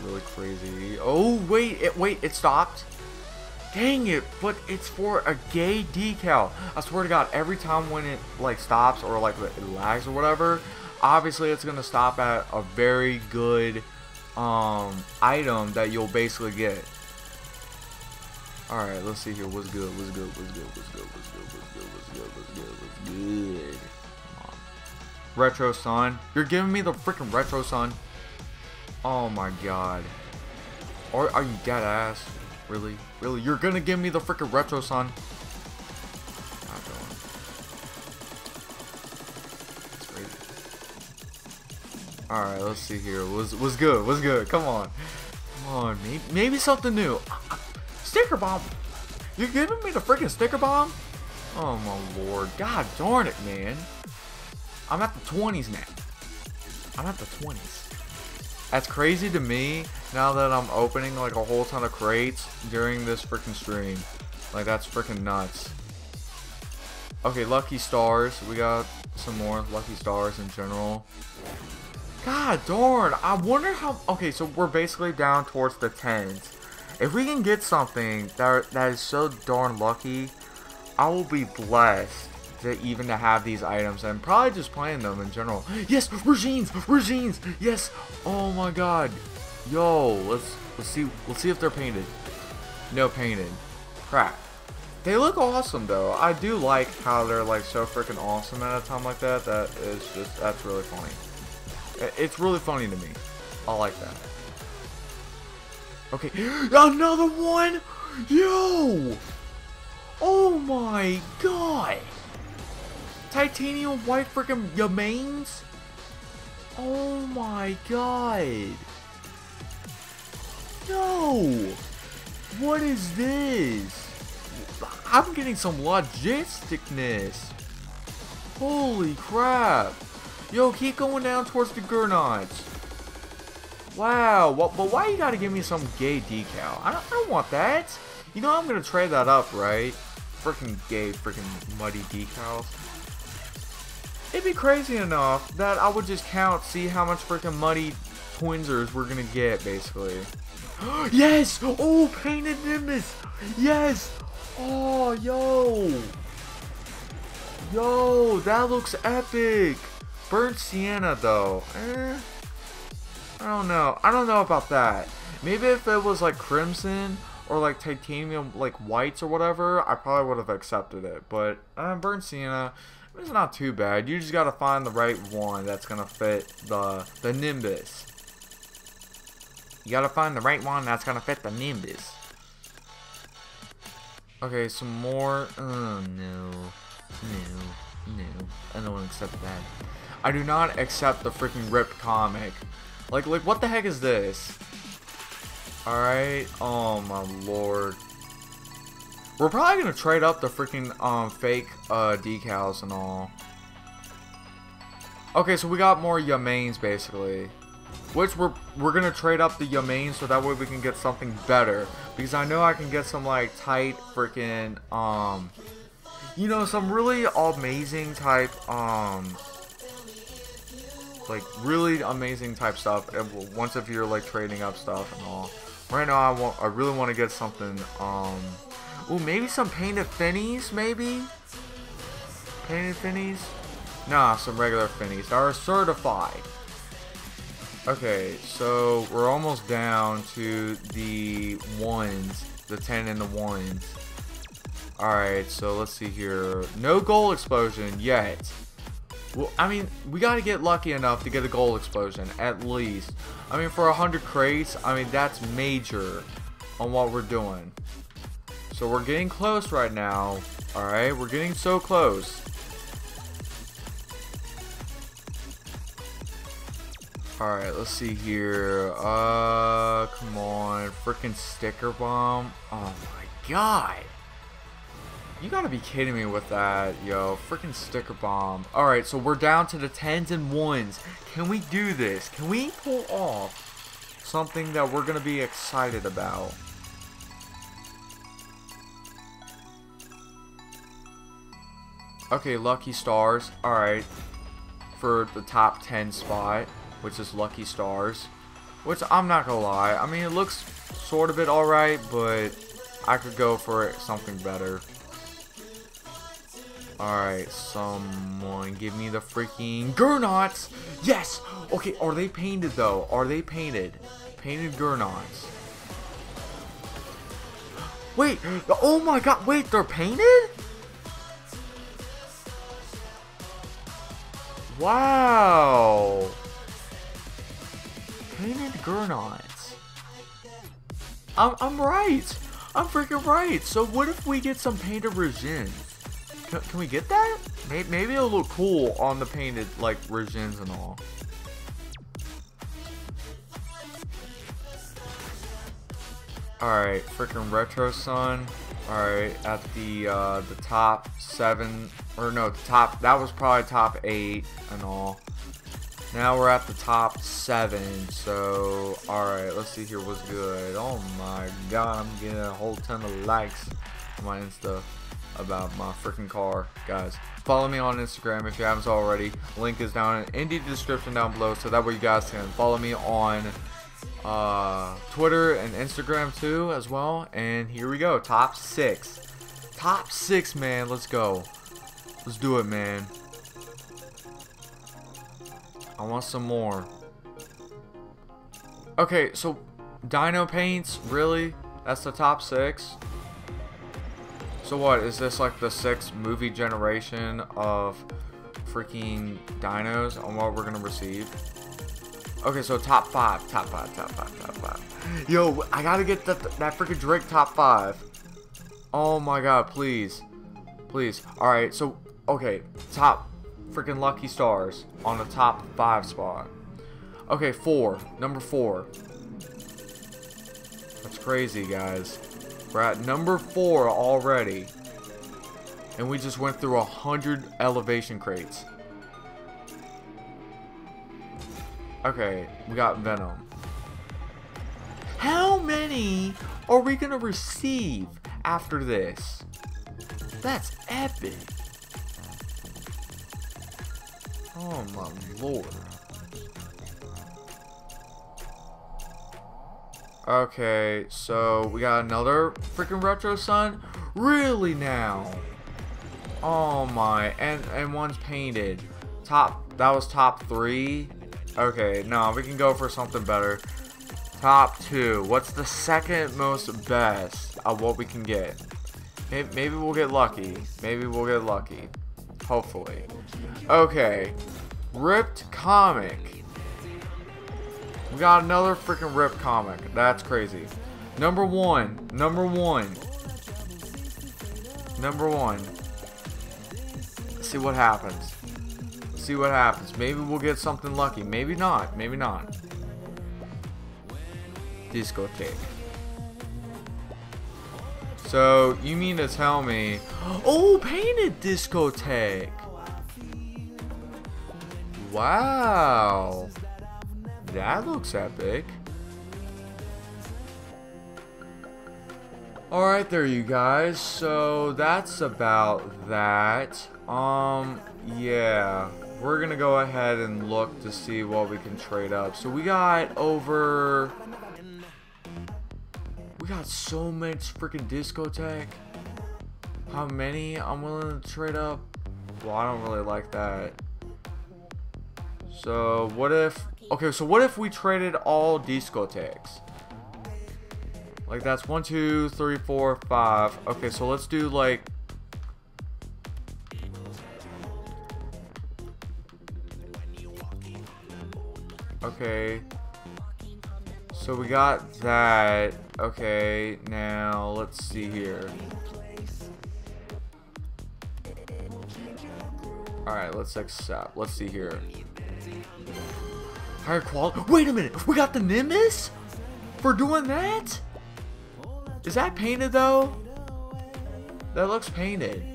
really crazy. Oh wait, it wait, it stopped. Dang it, but it's for a gay decal. I swear to God, every time when it like stops or like it lags or whatever, obviously it's gonna stop at a very good um, item that you'll basically get. Alright, let's see here. What's good? What's good? What's good? What's good? What's good? What's good? What's good? What's good? What's good? Come on. Retro Sun. You're giving me the freaking Retro Sun. Oh my god. Are, are you dead ass? Really? Really? You're gonna give me the freaking retro, son? Alright, let's see here. Was was good? Was good? Come on. Come on. Maybe, maybe something new. Sticker bomb. You're giving me the freaking sticker bomb? Oh my lord. God darn it, man. I'm at the 20s now. I'm at the 20s. That's crazy to me now that I'm opening like a whole ton of crates during this freaking stream. Like that's freaking nuts. Okay, Lucky Stars. We got some more Lucky Stars in general. God darn, I wonder how... Okay, so we're basically down towards the 10s. If we can get something that, that is so darn lucky, I will be blessed to even to have these items and probably just playing them in general. Yes, regimes, regimes. Yes. Oh my God. Yo, let's let's see let's see if they're painted. No painted. Crap. They look awesome though. I do like how they're like so freaking awesome at a time like that. That is just that's really funny. It's really funny to me. I like that. Okay, <gasps> another one. Yo. Oh my god! Titanium white freaking Yamanes? Oh my god! No! What is this? I'm getting some logisticness. Holy crap. Yo, keep going down towards the Gernots. Wow, well, but why you gotta give me some gay decal? I don't, I don't want that. You know I'm gonna trade that up, right? Freaking gay, freaking muddy decals. It'd be crazy enough that I would just count, see how much freaking muddy twinzers we're gonna get, basically. <gasps> yes! Oh, painted Nimbus! Yes! Oh, yo! Yo, that looks epic! Burnt Sienna, though. Eh, I don't know. I don't know about that. Maybe if it was like Crimson or like Titanium, like Whites or whatever, I probably would have accepted it. But uh, Burnt Sienna, it's not too bad. You just gotta find the right one that's gonna fit the the Nimbus. You gotta find the right one that's gonna fit the Nimbus. Okay, some more. Oh no. No. No. I don't accept that. I do not accept the freaking rip comic. Like, like, what the heck is this? Alright. Oh my lord. We're probably gonna trade up the freaking um fake uh decals and all. Okay, so we got more Yamanes basically. Which we're we're gonna trade up the Yamane so that way we can get something better. Because I know I can get some like tight freaking um you know some really amazing type um like really amazing type stuff once if you're like trading up stuff and all. Right now I want I really want to get something um Ooh, maybe some painted finnies, maybe? Painted finnies? Nah, some regular finnies are certified. Okay, so we're almost down to the ones, the 10 and the ones. Alright, so let's see here. No gold explosion yet. Well, I mean, we got to get lucky enough to get a gold explosion, at least. I mean, for 100 crates, I mean, that's major on what we're doing. So we're getting close right now. Alright, we're getting so close. Alright, let's see here. Uh, come on. Freaking sticker bomb. Oh my god. You gotta be kidding me with that, yo. Freaking sticker bomb. Alright, so we're down to the 10s and 1s. Can we do this? Can we pull off something that we're gonna be excited about? Okay, Lucky Stars. Alright. For the top 10 spot which is Lucky Stars. Which I'm not gonna lie, I mean it looks sort of it alright, but I could go for something better. Alright, someone give me the freaking Gernots! Yes! Okay, are they painted though? Are they painted? Painted Gernots. Wait! Oh my god, wait, they're painted? Wow! painted Gernots. I'm, I'm right. I'm freaking right. So what if we get some painted Regins? Can, can we get that? Maybe, maybe it'll look cool on the painted, like, Regins and all. Alright, freaking Retro Sun. Alright, at the, uh, the top seven, or no, the top, that was probably top eight and all. Now we're at the top seven, so alright, let's see here what's good. Oh my god, I'm getting a whole ton of likes on my Insta about my freaking car. Guys, follow me on Instagram if you haven't already. Link is down in the description down below, so that way you guys can follow me on uh, Twitter and Instagram too as well. And here we go, top six. Top six, man, let's go. Let's do it, man. I want some more. Okay, so Dino Paints, really? That's the top six? So what, is this like the sixth movie generation of freaking dinos on what we're gonna receive? Okay, so top five, top five, top five, top five. Yo, I gotta get that that freaking Drake top five. Oh my god, please. Please. Alright, so, okay. Top freaking lucky stars on the top five spot. Okay, four. Number four. That's crazy, guys. We're at number four already. And we just went through a hundred elevation crates. Okay, we got Venom. How many are we gonna receive after this? That's epic. Oh my lord. Okay, so we got another freaking retro sun. Really now? Oh my, and and one's painted. Top, that was top three. Okay, no, we can go for something better. Top two. What's the second most best of what we can get? Maybe, we'll get lucky. Maybe we'll get lucky. Hopefully. Okay. Ripped comic. We got another freaking ripped comic. That's crazy. Number one. Number one. Number one. Let's see what happens see what happens. Maybe we'll get something lucky. Maybe not. Maybe not. Discotheque. So, you mean to tell me... <gasps> Oh, painted discotheque! Wow! That looks epic. Alright there you guys, so that's about that. Um, yeah we're gonna go ahead and look to see what we can trade up. So we got over... We got so much freaking discotheque. How many I'm willing to trade up? Well, I don't really like that. So what if... Okay, so what if we traded all discotheques? Like that's one, two, three, four, five. Okay, so let's do like Okay. So we got that. Okay, now let's see here. Alright, let's accept. Let's see here. Higher quality. Wait a minute! We got the Nimbus? For doing that? Is that painted though? That looks painted.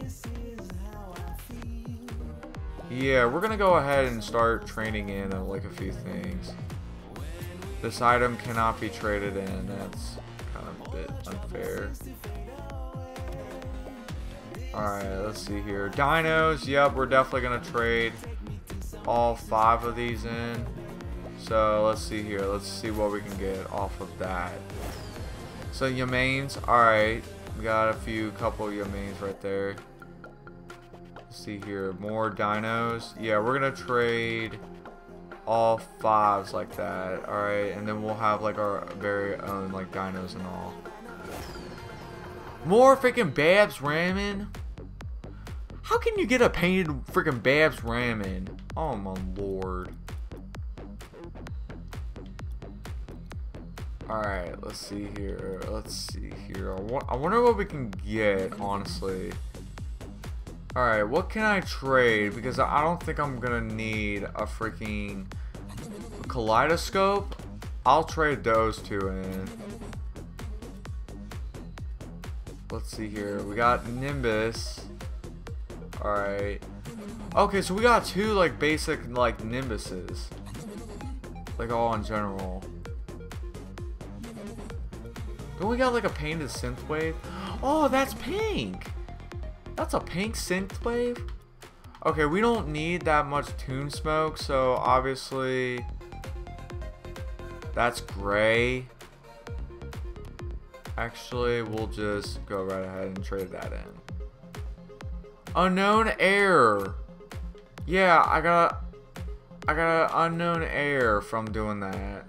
Yeah, we're gonna go ahead and start trading in uh, like a few things. This item cannot be traded in. That's kind of a bit unfair. Alright, let's see here. Dinos, yep, we're definitely gonna trade all five of these in. So let's see here. Let's see what we can get off of that. So Yamanes, alright. We got a few couple Yamanes right there. See here, more dinos. Yeah, we're gonna trade all fives like that. Alright, and then we'll have like our very own like dinos and all. More freaking Babs Ramen? How can you get a painted freaking Babs Ramen? Oh my lord. Alright, let's see here. Let's see here. I, I wonder what we can get, honestly. Alright, what can I trade? Because I don't think I'm gonna need a freaking kaleidoscope. I'll trade those two in. Let's see here. We got Nimbus. Alright. Okay, so we got two like basic like Nimbuses. Like all in general. Don't we got like a painted synthwave? Oh, that's pink! That's a pink synthwave? Okay, we don't need that much tune smoke, so obviously that's gray. Actually, we'll just go right ahead and trade that in. Unknown air. Yeah, I got I got an unknown air from doing that.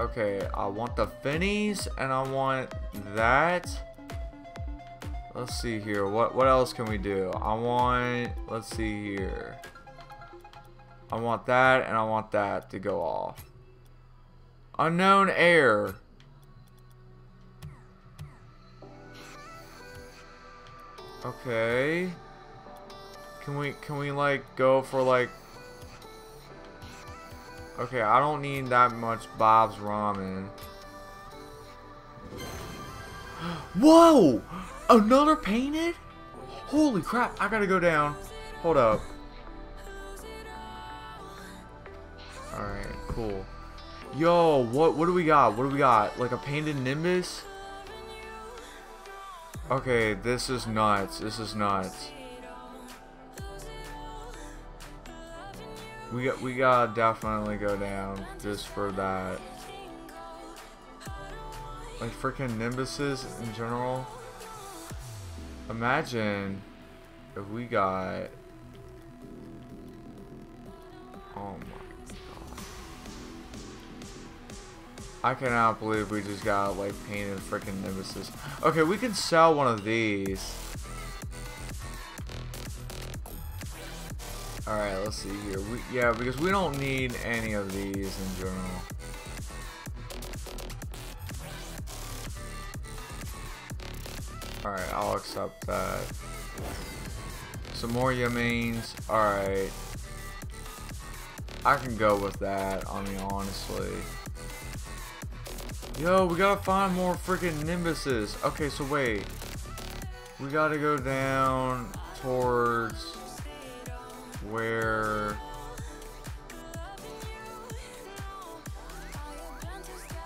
Okay, I want the finnies and I want that. Let's see here. What what else can we do? I want let's see here. I want that and I want that to go off. Unknown air. Okay. Can we can we like go for like Okay, I don't need that much Bob's ramen. <gasps> Whoa! Another painted? Holy crap, I gotta go down. Hold up. Alright, cool. Yo, what what do we got? What do we got? Like a painted Nimbus? Okay, this is nuts. This is nuts. We got we gotta definitely go down just for that. Like freaking Nimbuses in general. Imagine if we got Oh my god. I cannot believe we just got like painted freaking Nimbuses. Okay, we can sell one of these. Alright, let's see here. We, yeah, because we don't need any of these in general. Alright, I'll accept that. Some more Yamanes. Alright. I can go with that, I mean, honestly. Yo, we gotta find more freaking Nimbuses. Okay, so wait. We gotta go down towards where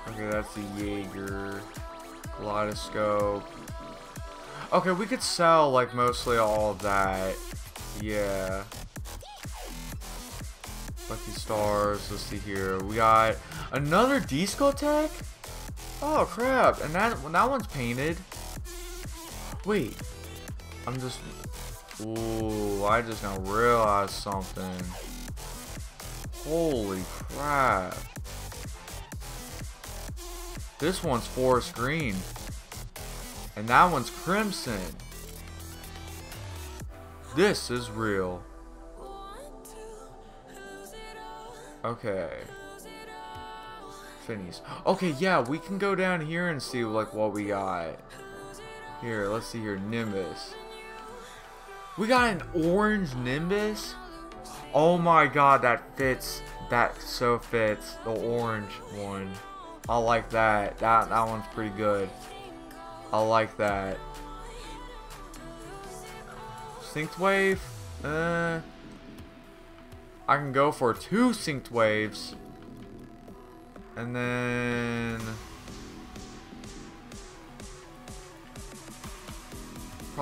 okay that's the Jaeger kaleidoscope. Okay we could sell like mostly all of that. Yeah. Lucky stars let's see here. We got another discotheque oh crap. And that that one's painted. Wait. I'm just Ooh, I just now realized something. Holy crap. This one's forest green. And that one's crimson. This is real. Okay. Finnies. Okay, yeah, we can go down here and see like what we got. Here, let's see here. Nimbus. We got an orange Nimbus. Oh my god, that fits. That so fits. The orange one. I like that. That that one's pretty good. I like that. Synthwave? Uh, I can go for two synthwaves. And then...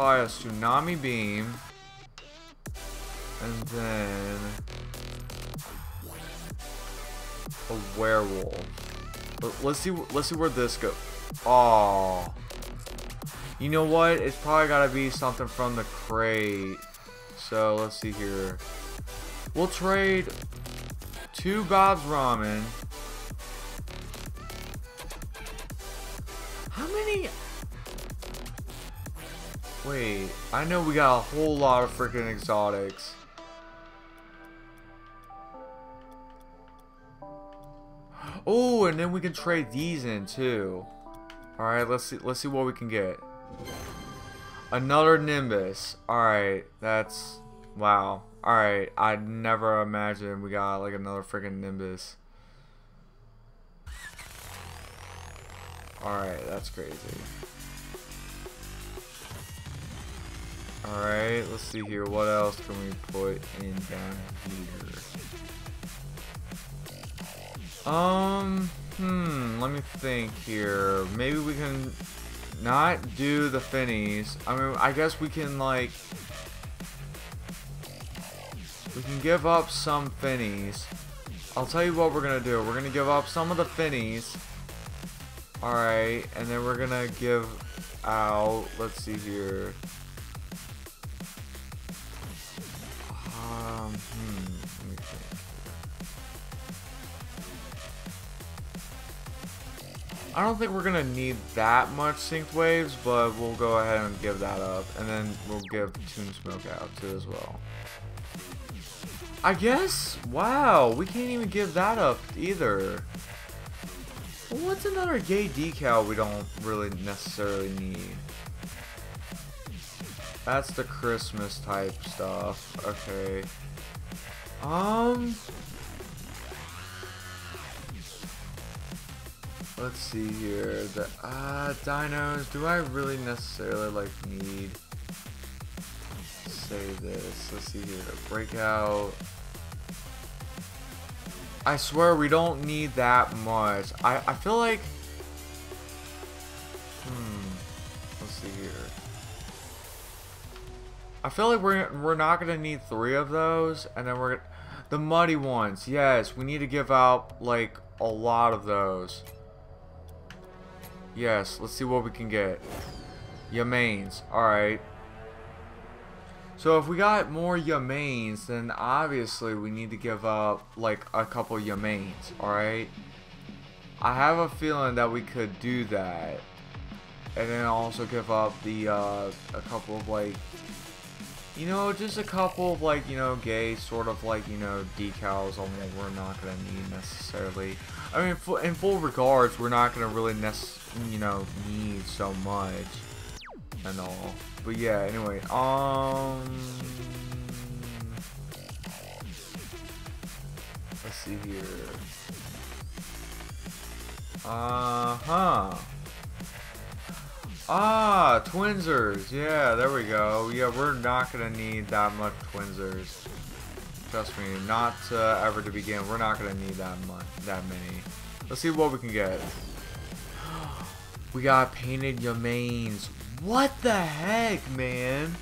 Probably a tsunami beam. And then a werewolf. Let's see. Let's see where this goes. Oh, you know what? It's probably gotta be something from the crate. So let's see here. We'll trade two Bob's Ramen. Wait, I know we got a whole lot of freaking exotics. Oh, and then we can trade these in too. All right, let's see. Let's see what we can get. Another Nimbus. All right, that's wow. All right, I never imagined we got like another freaking Nimbus. All right, that's crazy. Alright, let's see here. What else can we put in down here? Um, hmm, let me think here. Maybe we can not do the finnies. I mean, I guess we can, like, we can give up some finnies. I'll tell you what we're going to do. We're going to give up some of the finnies. Alright, and then we're going to give out, let's see here. I don't think we're gonna need that much synthwaves, but we'll go ahead and give that up, and then we'll give Toon Smoke out too as well. I guess. Wow, we can't even give that up either. What's another gay decal we don't really necessarily need? That's the Christmas type stuff. Okay. Um. Let's see here. The uh dinos. Do I really necessarily like need? Say this. Let's see here. Breakout. I swear we don't need that much. I I feel like. Hmm. Let's see here. I feel like we're we're not gonna need three of those, and then we're the muddy ones. Yes, we need to give out like a lot of those. Yes, let's see what we can get. Yamanes. Alright. So if we got more Yamanes, then obviously we need to give up like a couple Yamanes. Alright. I have a feeling that we could do that. And then also give up the uh, a couple of like you know, just a couple of like, you know, gay sort of like, you know, decals on what we're not to need necessarily. I mean, in full regards, we're not to really, you know, need so much and all. But yeah, anyway, um... Let's see here. Uh-huh. Ah, Twinzers. Yeah, there we go. Yeah, we're not going to need that much Twinzers. Trust me, not uh, ever to begin. We're not going to need that much, that many. Let's see what we can get. We got painted Yamanes. What the heck, man?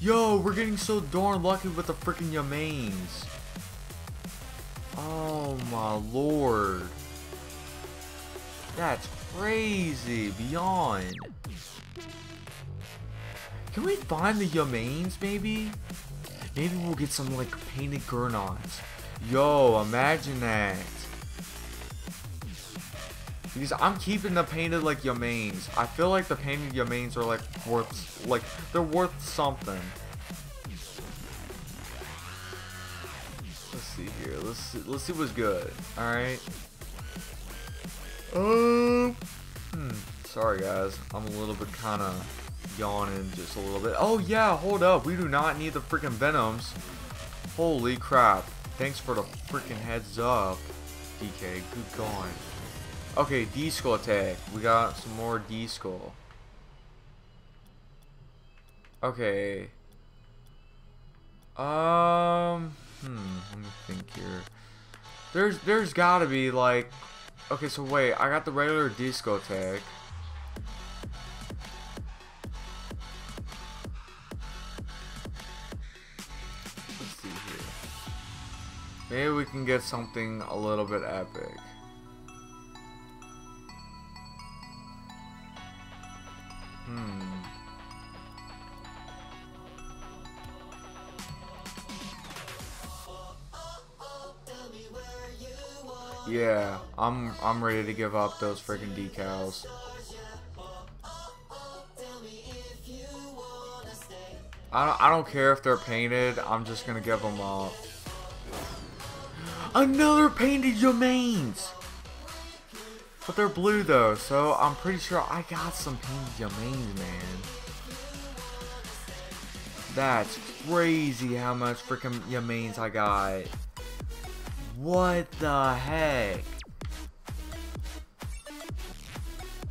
Yo, we're getting so darn lucky with the freaking Yamanes. Oh my lord. That's crazy. Beyond. Can we find the Yamanes, maybe? Maybe we'll get some, like, painted Gernots. Yo, imagine that. Because I'm keeping the painted, like, Yamanes. I feel like the painted Yamanes are, like, worth, like, they're worth something. Let's see here. Let's see, let's see what's good. Alright. Um. Hmm. Sorry, guys. I'm a little bit kind of yawning just a little bit. Oh yeah, hold up. We do not need the freaking Venoms. Holy crap. Thanks for the freaking heads up, DK. Good going. Okay, D-Skull attack. We got some more D-Skull. Okay. Um, hmm, let me think here. There's, there's gotta be like, okay, so wait, I got the regular D-Skull attack. Let's see here. Maybe we can get something a little bit epic. Hmm. Yeah, I'm I'm ready to give up those freaking decals. I don't, I don't care if they're painted, I'm just gonna give them up. Another painted Yamanes! But they're blue though, so I'm pretty sure I got some painted Yamanes, man. That's crazy how much freaking Yamanes I got. What the heck?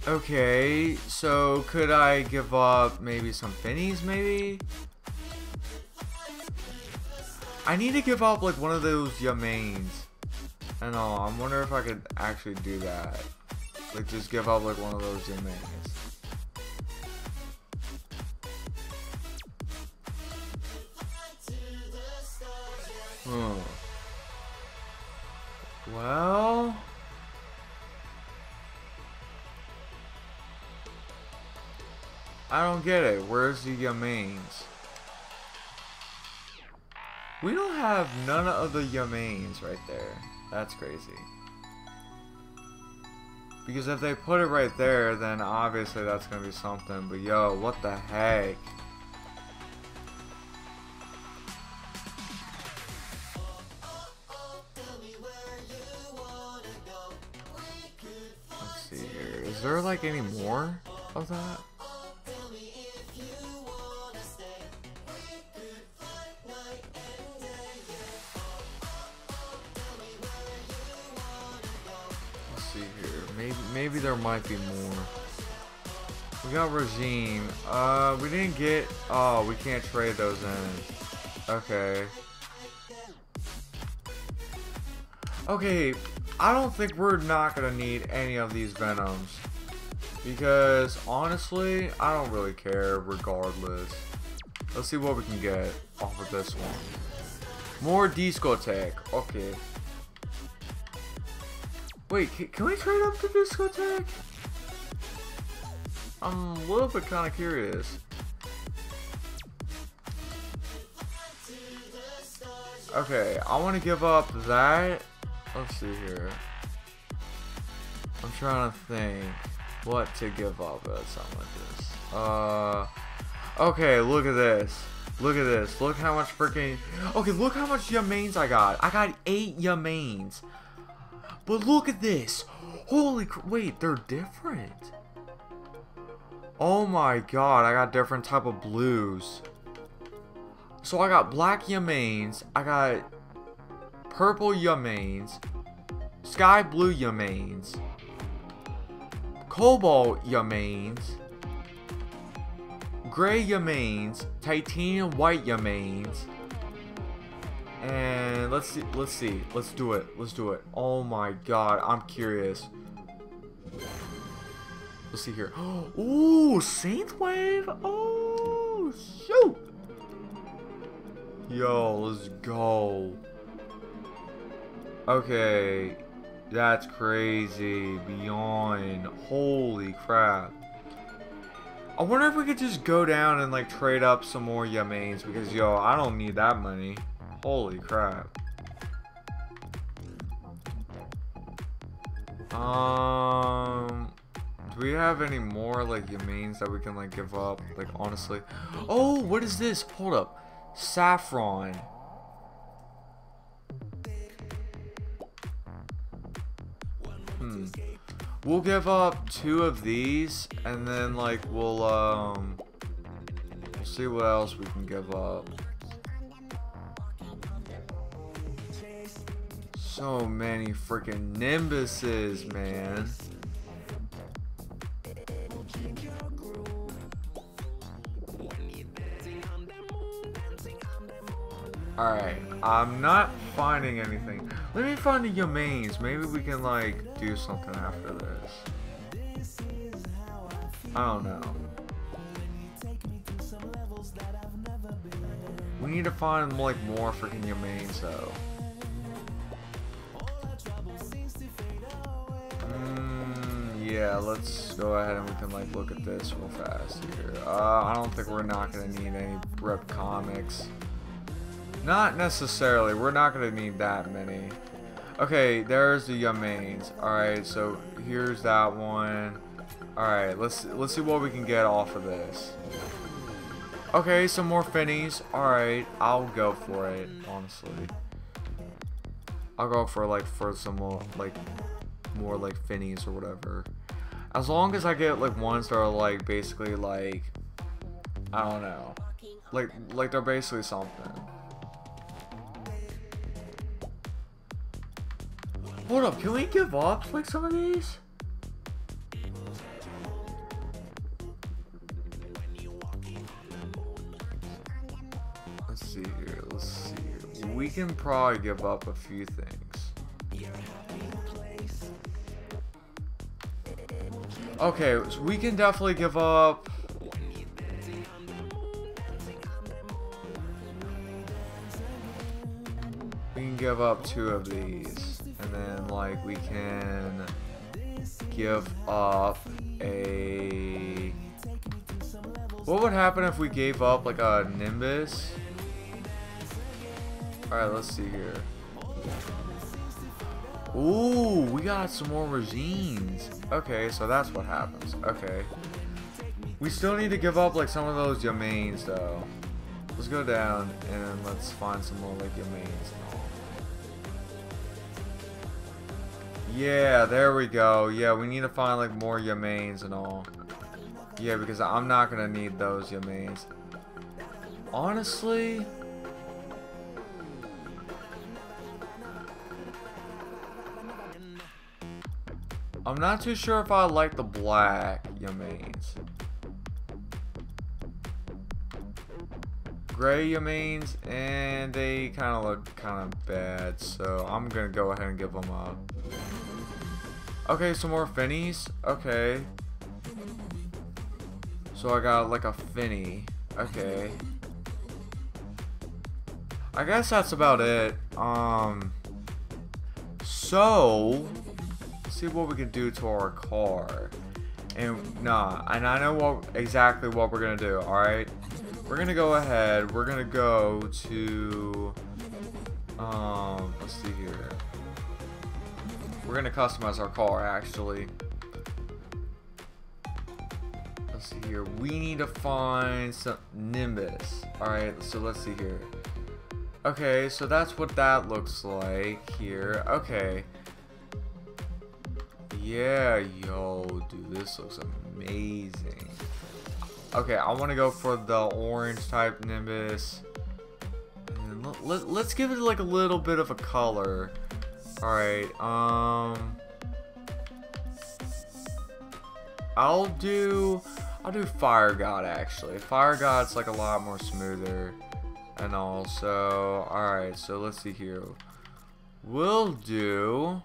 Okay, so could I give up maybe some Finnies, maybe? I need to give up like one of those Yamanes. I know, I'm wondering if I could actually do that. Like just give up like one of those Yamanes. Hmm. Well... I don't get it. Where's the Yamanes? We don't have none of the Yamanes right there. That's crazy. Because if they put it right there, then obviously that's going to be something. But yo, what the heck? Let's See is there like any more of that? Maybe there might be more. We got regime. Uh, we didn't get. Oh, we can't trade those in. Okay. Okay, I don't think we're not gonna need any of these venoms because honestly, I don't really care regardless. Let's see what we can get off of this one. More discotheque. Okay. Wait, can, we trade up to discotheque? I'm a little bit kind of curious. Okay, I want to give up that. Let's see here. I'm trying to think what to give up at something like this. Uh, okay, look at this. Look at this. Look how much freaking. Okay, look how much Yamanes I got. I got eight Yamanes. But look at this. Holy wait, they're different. Oh my god, I got different type of blues. So I got black Yamanes, I got purple Yamanes, sky blue Yamanes, cobalt Yamanes, gray Yamanes, titanium white Yamanes, and let's see, let's see, let's do it, let's do it. Oh my god, I'm curious. Let's see here. <gasps> Ooh, Saint Wave. Oh, shoot. Yo, let's go. Okay. That's crazy. Beyond. Holy crap. I wonder if we could just go down and like trade up some more Yamanes because yo, I don't need that money. Holy crap. Um do we have any more like Yamanes that we can like give up? Like honestly. Oh, what is this? Hold up. Saffron. Hmm. We'll give up two of these and then like we'll um we'll see what else we can give up. So many freaking Nimbuses, man. Alright, I'm not finding anything. Let me find the Yamanes. Maybe we can like do something after this. I don't know. We need to find like more freaking Yamanes though. Mm, yeah, let's go ahead and we can like look at this real fast here. Uh, I don't think we're not gonna need any rep comics. Not necessarily. We're not to need that many. Okay, there's the Yamanes. Alright, so here's that one. Alright, let's let's see what we can get off of this. Okay, some more finnies. Alright, I'll go for it, honestly. I'll go for like for some more like more like finnies or whatever. As long as I get like ones that are like basically like I don't know. Like like they're basically something. Hold up, can we give up like some of these? Let's see here, let's see here. We can probably give up a few things. Okay, so we can definitely give up. We can give up two of these. And then like we can give up a what would happen if we gave up like a Nimbus? Alright let's see here Ooh, we got some more regimes. Okay, so that's what happens. Okay. We still need to give up like some of those Yamanes though. Let's go down and let's find some more like Yamanes Yeah, there we go. Yeah, we need to find like more Yamanes and all. Yeah, because I'm not gonna need those Yamanes. Honestly, I'm not too sure if I like the black Yamanes. Gray Yamanes, and they kind of look kind of bad, so I'm gonna go ahead and give them up. Okay, some more Finnies. Okay. So I got like a Finny. Okay. I guess that's about it. Um. So, see what we can do to our car. And nah, and I know what exactly what we're gonna do. All right, we're gonna go ahead. We're gonna go to um. Let's see here. We're gonna customize our car actually. Let's see here. We need to find some Nimbus. All right, so let's see here. Okay, so that's what that looks like here. Okay. Yeah, yo, dude, this looks amazing. Okay, I want to go for the orange type Nimbus. And let, let, let's give it like a little bit of a color. Alright, um... I'll do... I'll do Fire God, actually. Fire God's like a lot more smoother. And also... Alright, so let's see here. We'll do...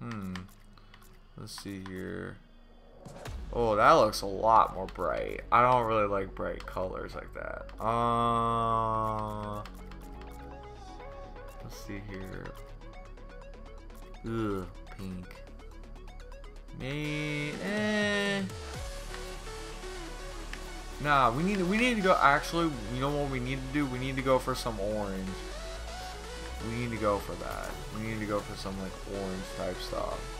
Hmm... Let's see here. Oh, that looks a lot more bright. I don't really like bright colors like that. Uh, let's see here. Ugh, pink. Me, eh. Nah, we need we need to go. Actually, you know what we need to do? We need to go for some orange. We need to go for that. We need to go for some like orange type stuff.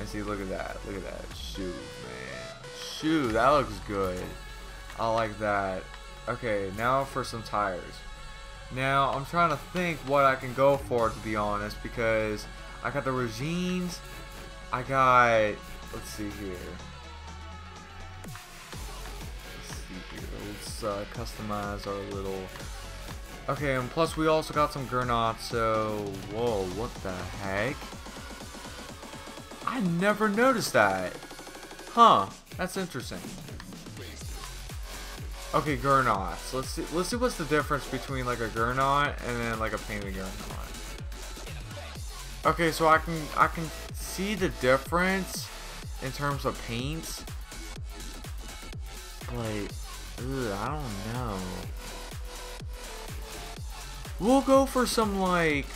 And see, look at that. Look at that. Shoot, man. Shoot, that looks good. I like that. Okay, now for some tires. Now, I'm trying to think what I can go for, to be honest, because I got the Regines. I got... Let's see here. Let's see here. Let's uh, customize our little... Okay, and plus we also got some Gernot, so... Whoa, what the heck? I never noticed that. Huh. That's interesting. Okay, Gernots. Let's see. Let's see what's the difference between like a Gernot and then like a painted Gernot. Okay, so I can I can see the difference in terms of paints, Like, ugh, I don't know. We'll go for some like.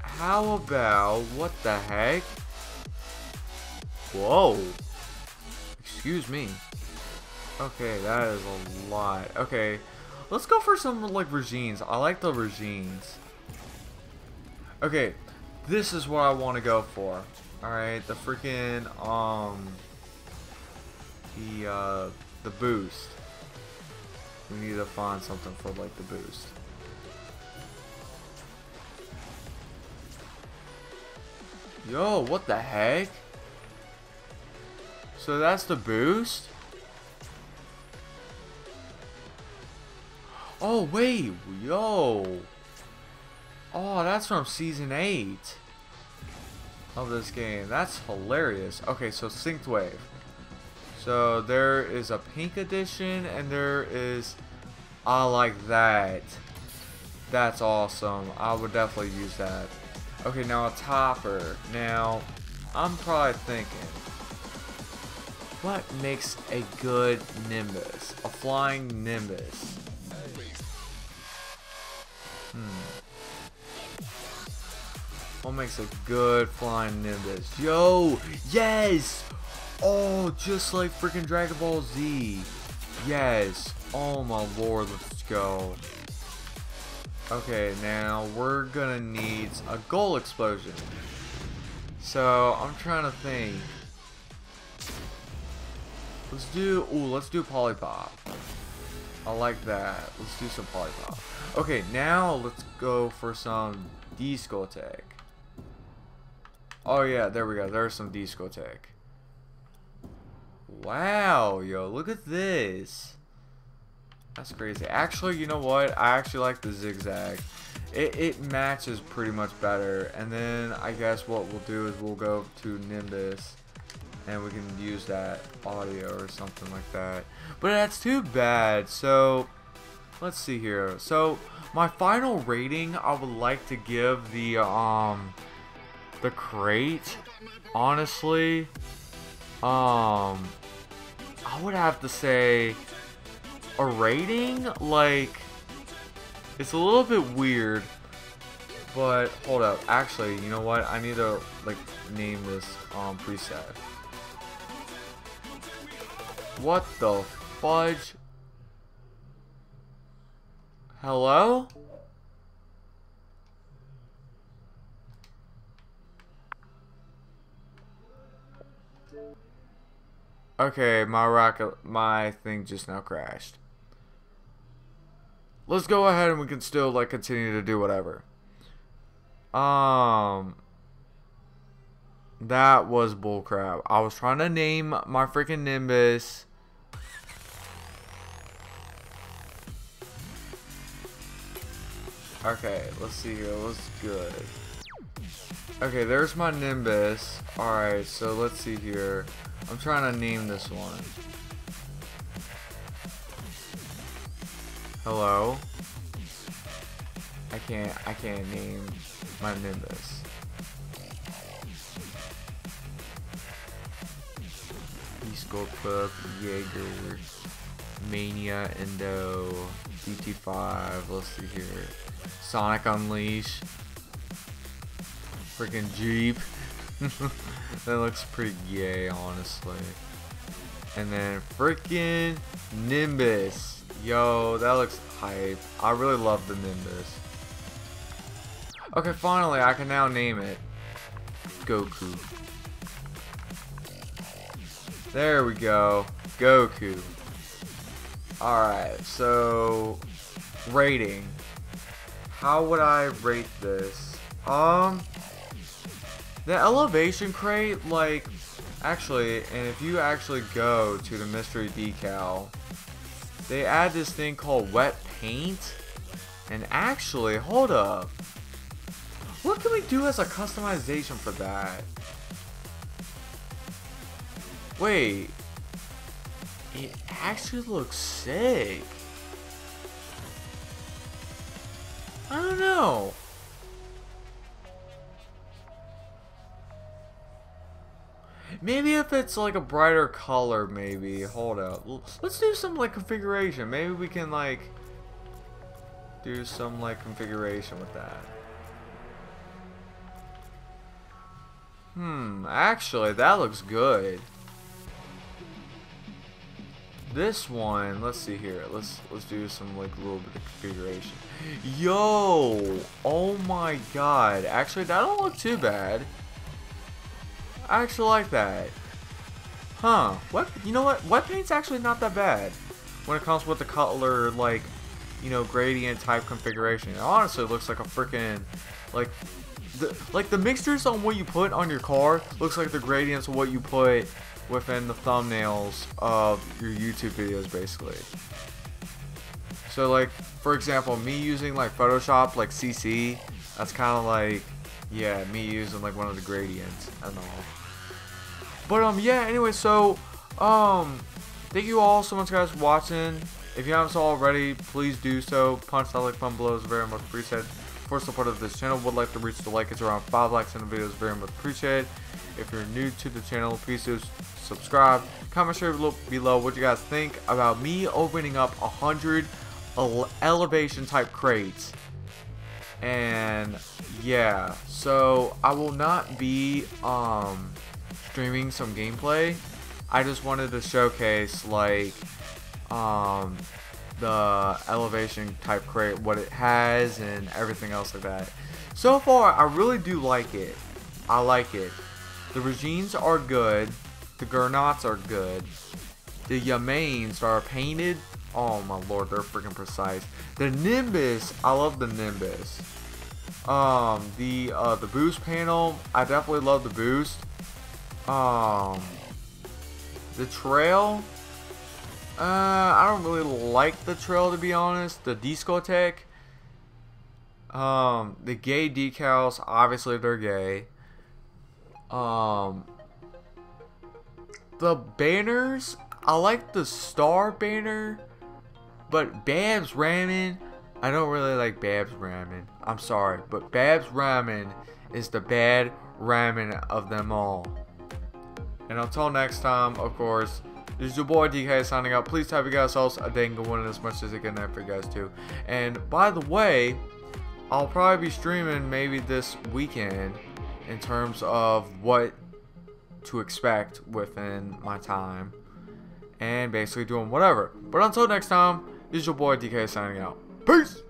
How about what the heck? Whoa. Excuse me. Okay, that is a lot. Okay, let's go for some, like, Regines. I like the Regines. Okay, this is what I want to go for. Alright, the freaking, um, the, uh, the boost. We need to find something for, like, the boost. Yo, what the heck? So that's the boost? Oh, wait. Yo. Oh, that's from Season 8 of this game. That's hilarious. Okay, so Synthwave. So there is a pink edition and there is... I like that. That's awesome. I would definitely use that. Okay, now a topper. Now, I'm probably thinking what makes a good Nimbus? A flying Nimbus. Hmm. What makes a good flying Nimbus? Yo! Yes! Oh, just like freaking Dragon Ball Z. Yes. Oh my lord, let's go. Okay, now we're gonna need a goal explosion. So, I'm trying to think. Let's do, ooh, let's do Polypop. I like that. Let's do some Polypop. Okay, now let's go for some Discotheque. Oh yeah, there we go. There's some discotheque. Wow, yo, look at this. That's crazy. Actually, you know what? I actually like the zigzag. It, it matches pretty much better. And then I guess what we'll do is we'll go to Nimbus and we can use that audio or something like that. But that's too bad. So let's see here. So my final rating, I would like to give the um the crate. Honestly, um, I would have to say a rating like it's a little bit weird. But hold up, actually, you know what? I need to like name this um preset. What the fudge? Hello? Okay, my rocket, my thing just now crashed. Let's go ahead and we can still like continue to do whatever. Um, that was bullcrap. I was trying to name my freaking Nimbus. Okay, let's see here. What's good? Okay, there's my Nimbus. Alright, so let's see here. I'm trying to name this one. Hello? I can't, I can't name my Nimbus. East Gold Club, Jaeger, Mania, Endo, DT5, let's see here. Sonic Unleash. Freaking Jeep. <laughs> that looks pretty gay, honestly. And then freaking Nimbus. Yo, that looks hype. I really love the Nimbus. Okay, finally, I can now name it. Goku. There we go. Goku. Alright, so... Rating. How would I rate this? Um... The elevation crate, like... Actually, and if you actually go to the mystery decal, they add this thing called wet paint. And actually, hold up. What can we do as a customization for that? Wait. It actually looks sick. I don't know. Maybe if it's like a brighter color, maybe. Hold up. Let's do some like configuration. Maybe we can like do some like configuration with that. Hmm, actually, that looks good. This one, let's see here. Let's let's do some like a little bit of configuration. Yo, oh my god. Actually, that don't look too bad. I actually like that. Huh. What? You know what? Wet paint's actually not that bad when it comes with the color, like, you know, gradient type configuration. It honestly looks like a freaking, like, the, like the mixtures on what you put on your car looks like the gradients of what you put within the thumbnails of your YouTube videos, basically. So, like, for example, me using like Photoshop, like CC, that's kind of like, yeah, me using like one of the gradients and all. But um, yeah. Anyway, so um, thank you all so much, guys, for watching. If you haven't saw already, please do so. Punch that like button below is very much appreciated. For support of this channel, would like to reach the like. It's around five likes in the video is very much appreciated. If you're new to the channel, please do subscribe. Comment share below what you guys think about me opening up a hundred elevation type crates. And yeah, so I will not be um streaming some gameplay. I just wanted to showcase like um, the elevation type crate, what it has, and everything else like that. So far, I really do like it. I like it. The regimes are good. The Gernots are good. The Yamanes are painted. Oh my lord, they're freaking precise. The Nimbus, I love the Nimbus. Um, the uh, the boost panel, I definitely love the boost. Um, the trail, uh, I don't really like the trail to be honest. The discotheque, um, the gay decals, obviously they're gay. Um, the banners, I like the star banner, but Babs Ramen, I don't really like Babs Ramen. I'm sorry, but Babs Ramen is the bad ramen of them all. And until next time, of course, this is your boy DK signing out. Please have you guys also a dang good one as much as I can for you guys too. And by the way, I'll probably be streaming maybe this weekend in terms of what to expect within my time and basically doing whatever. But until next time, this is your boy DK signing out. Peace!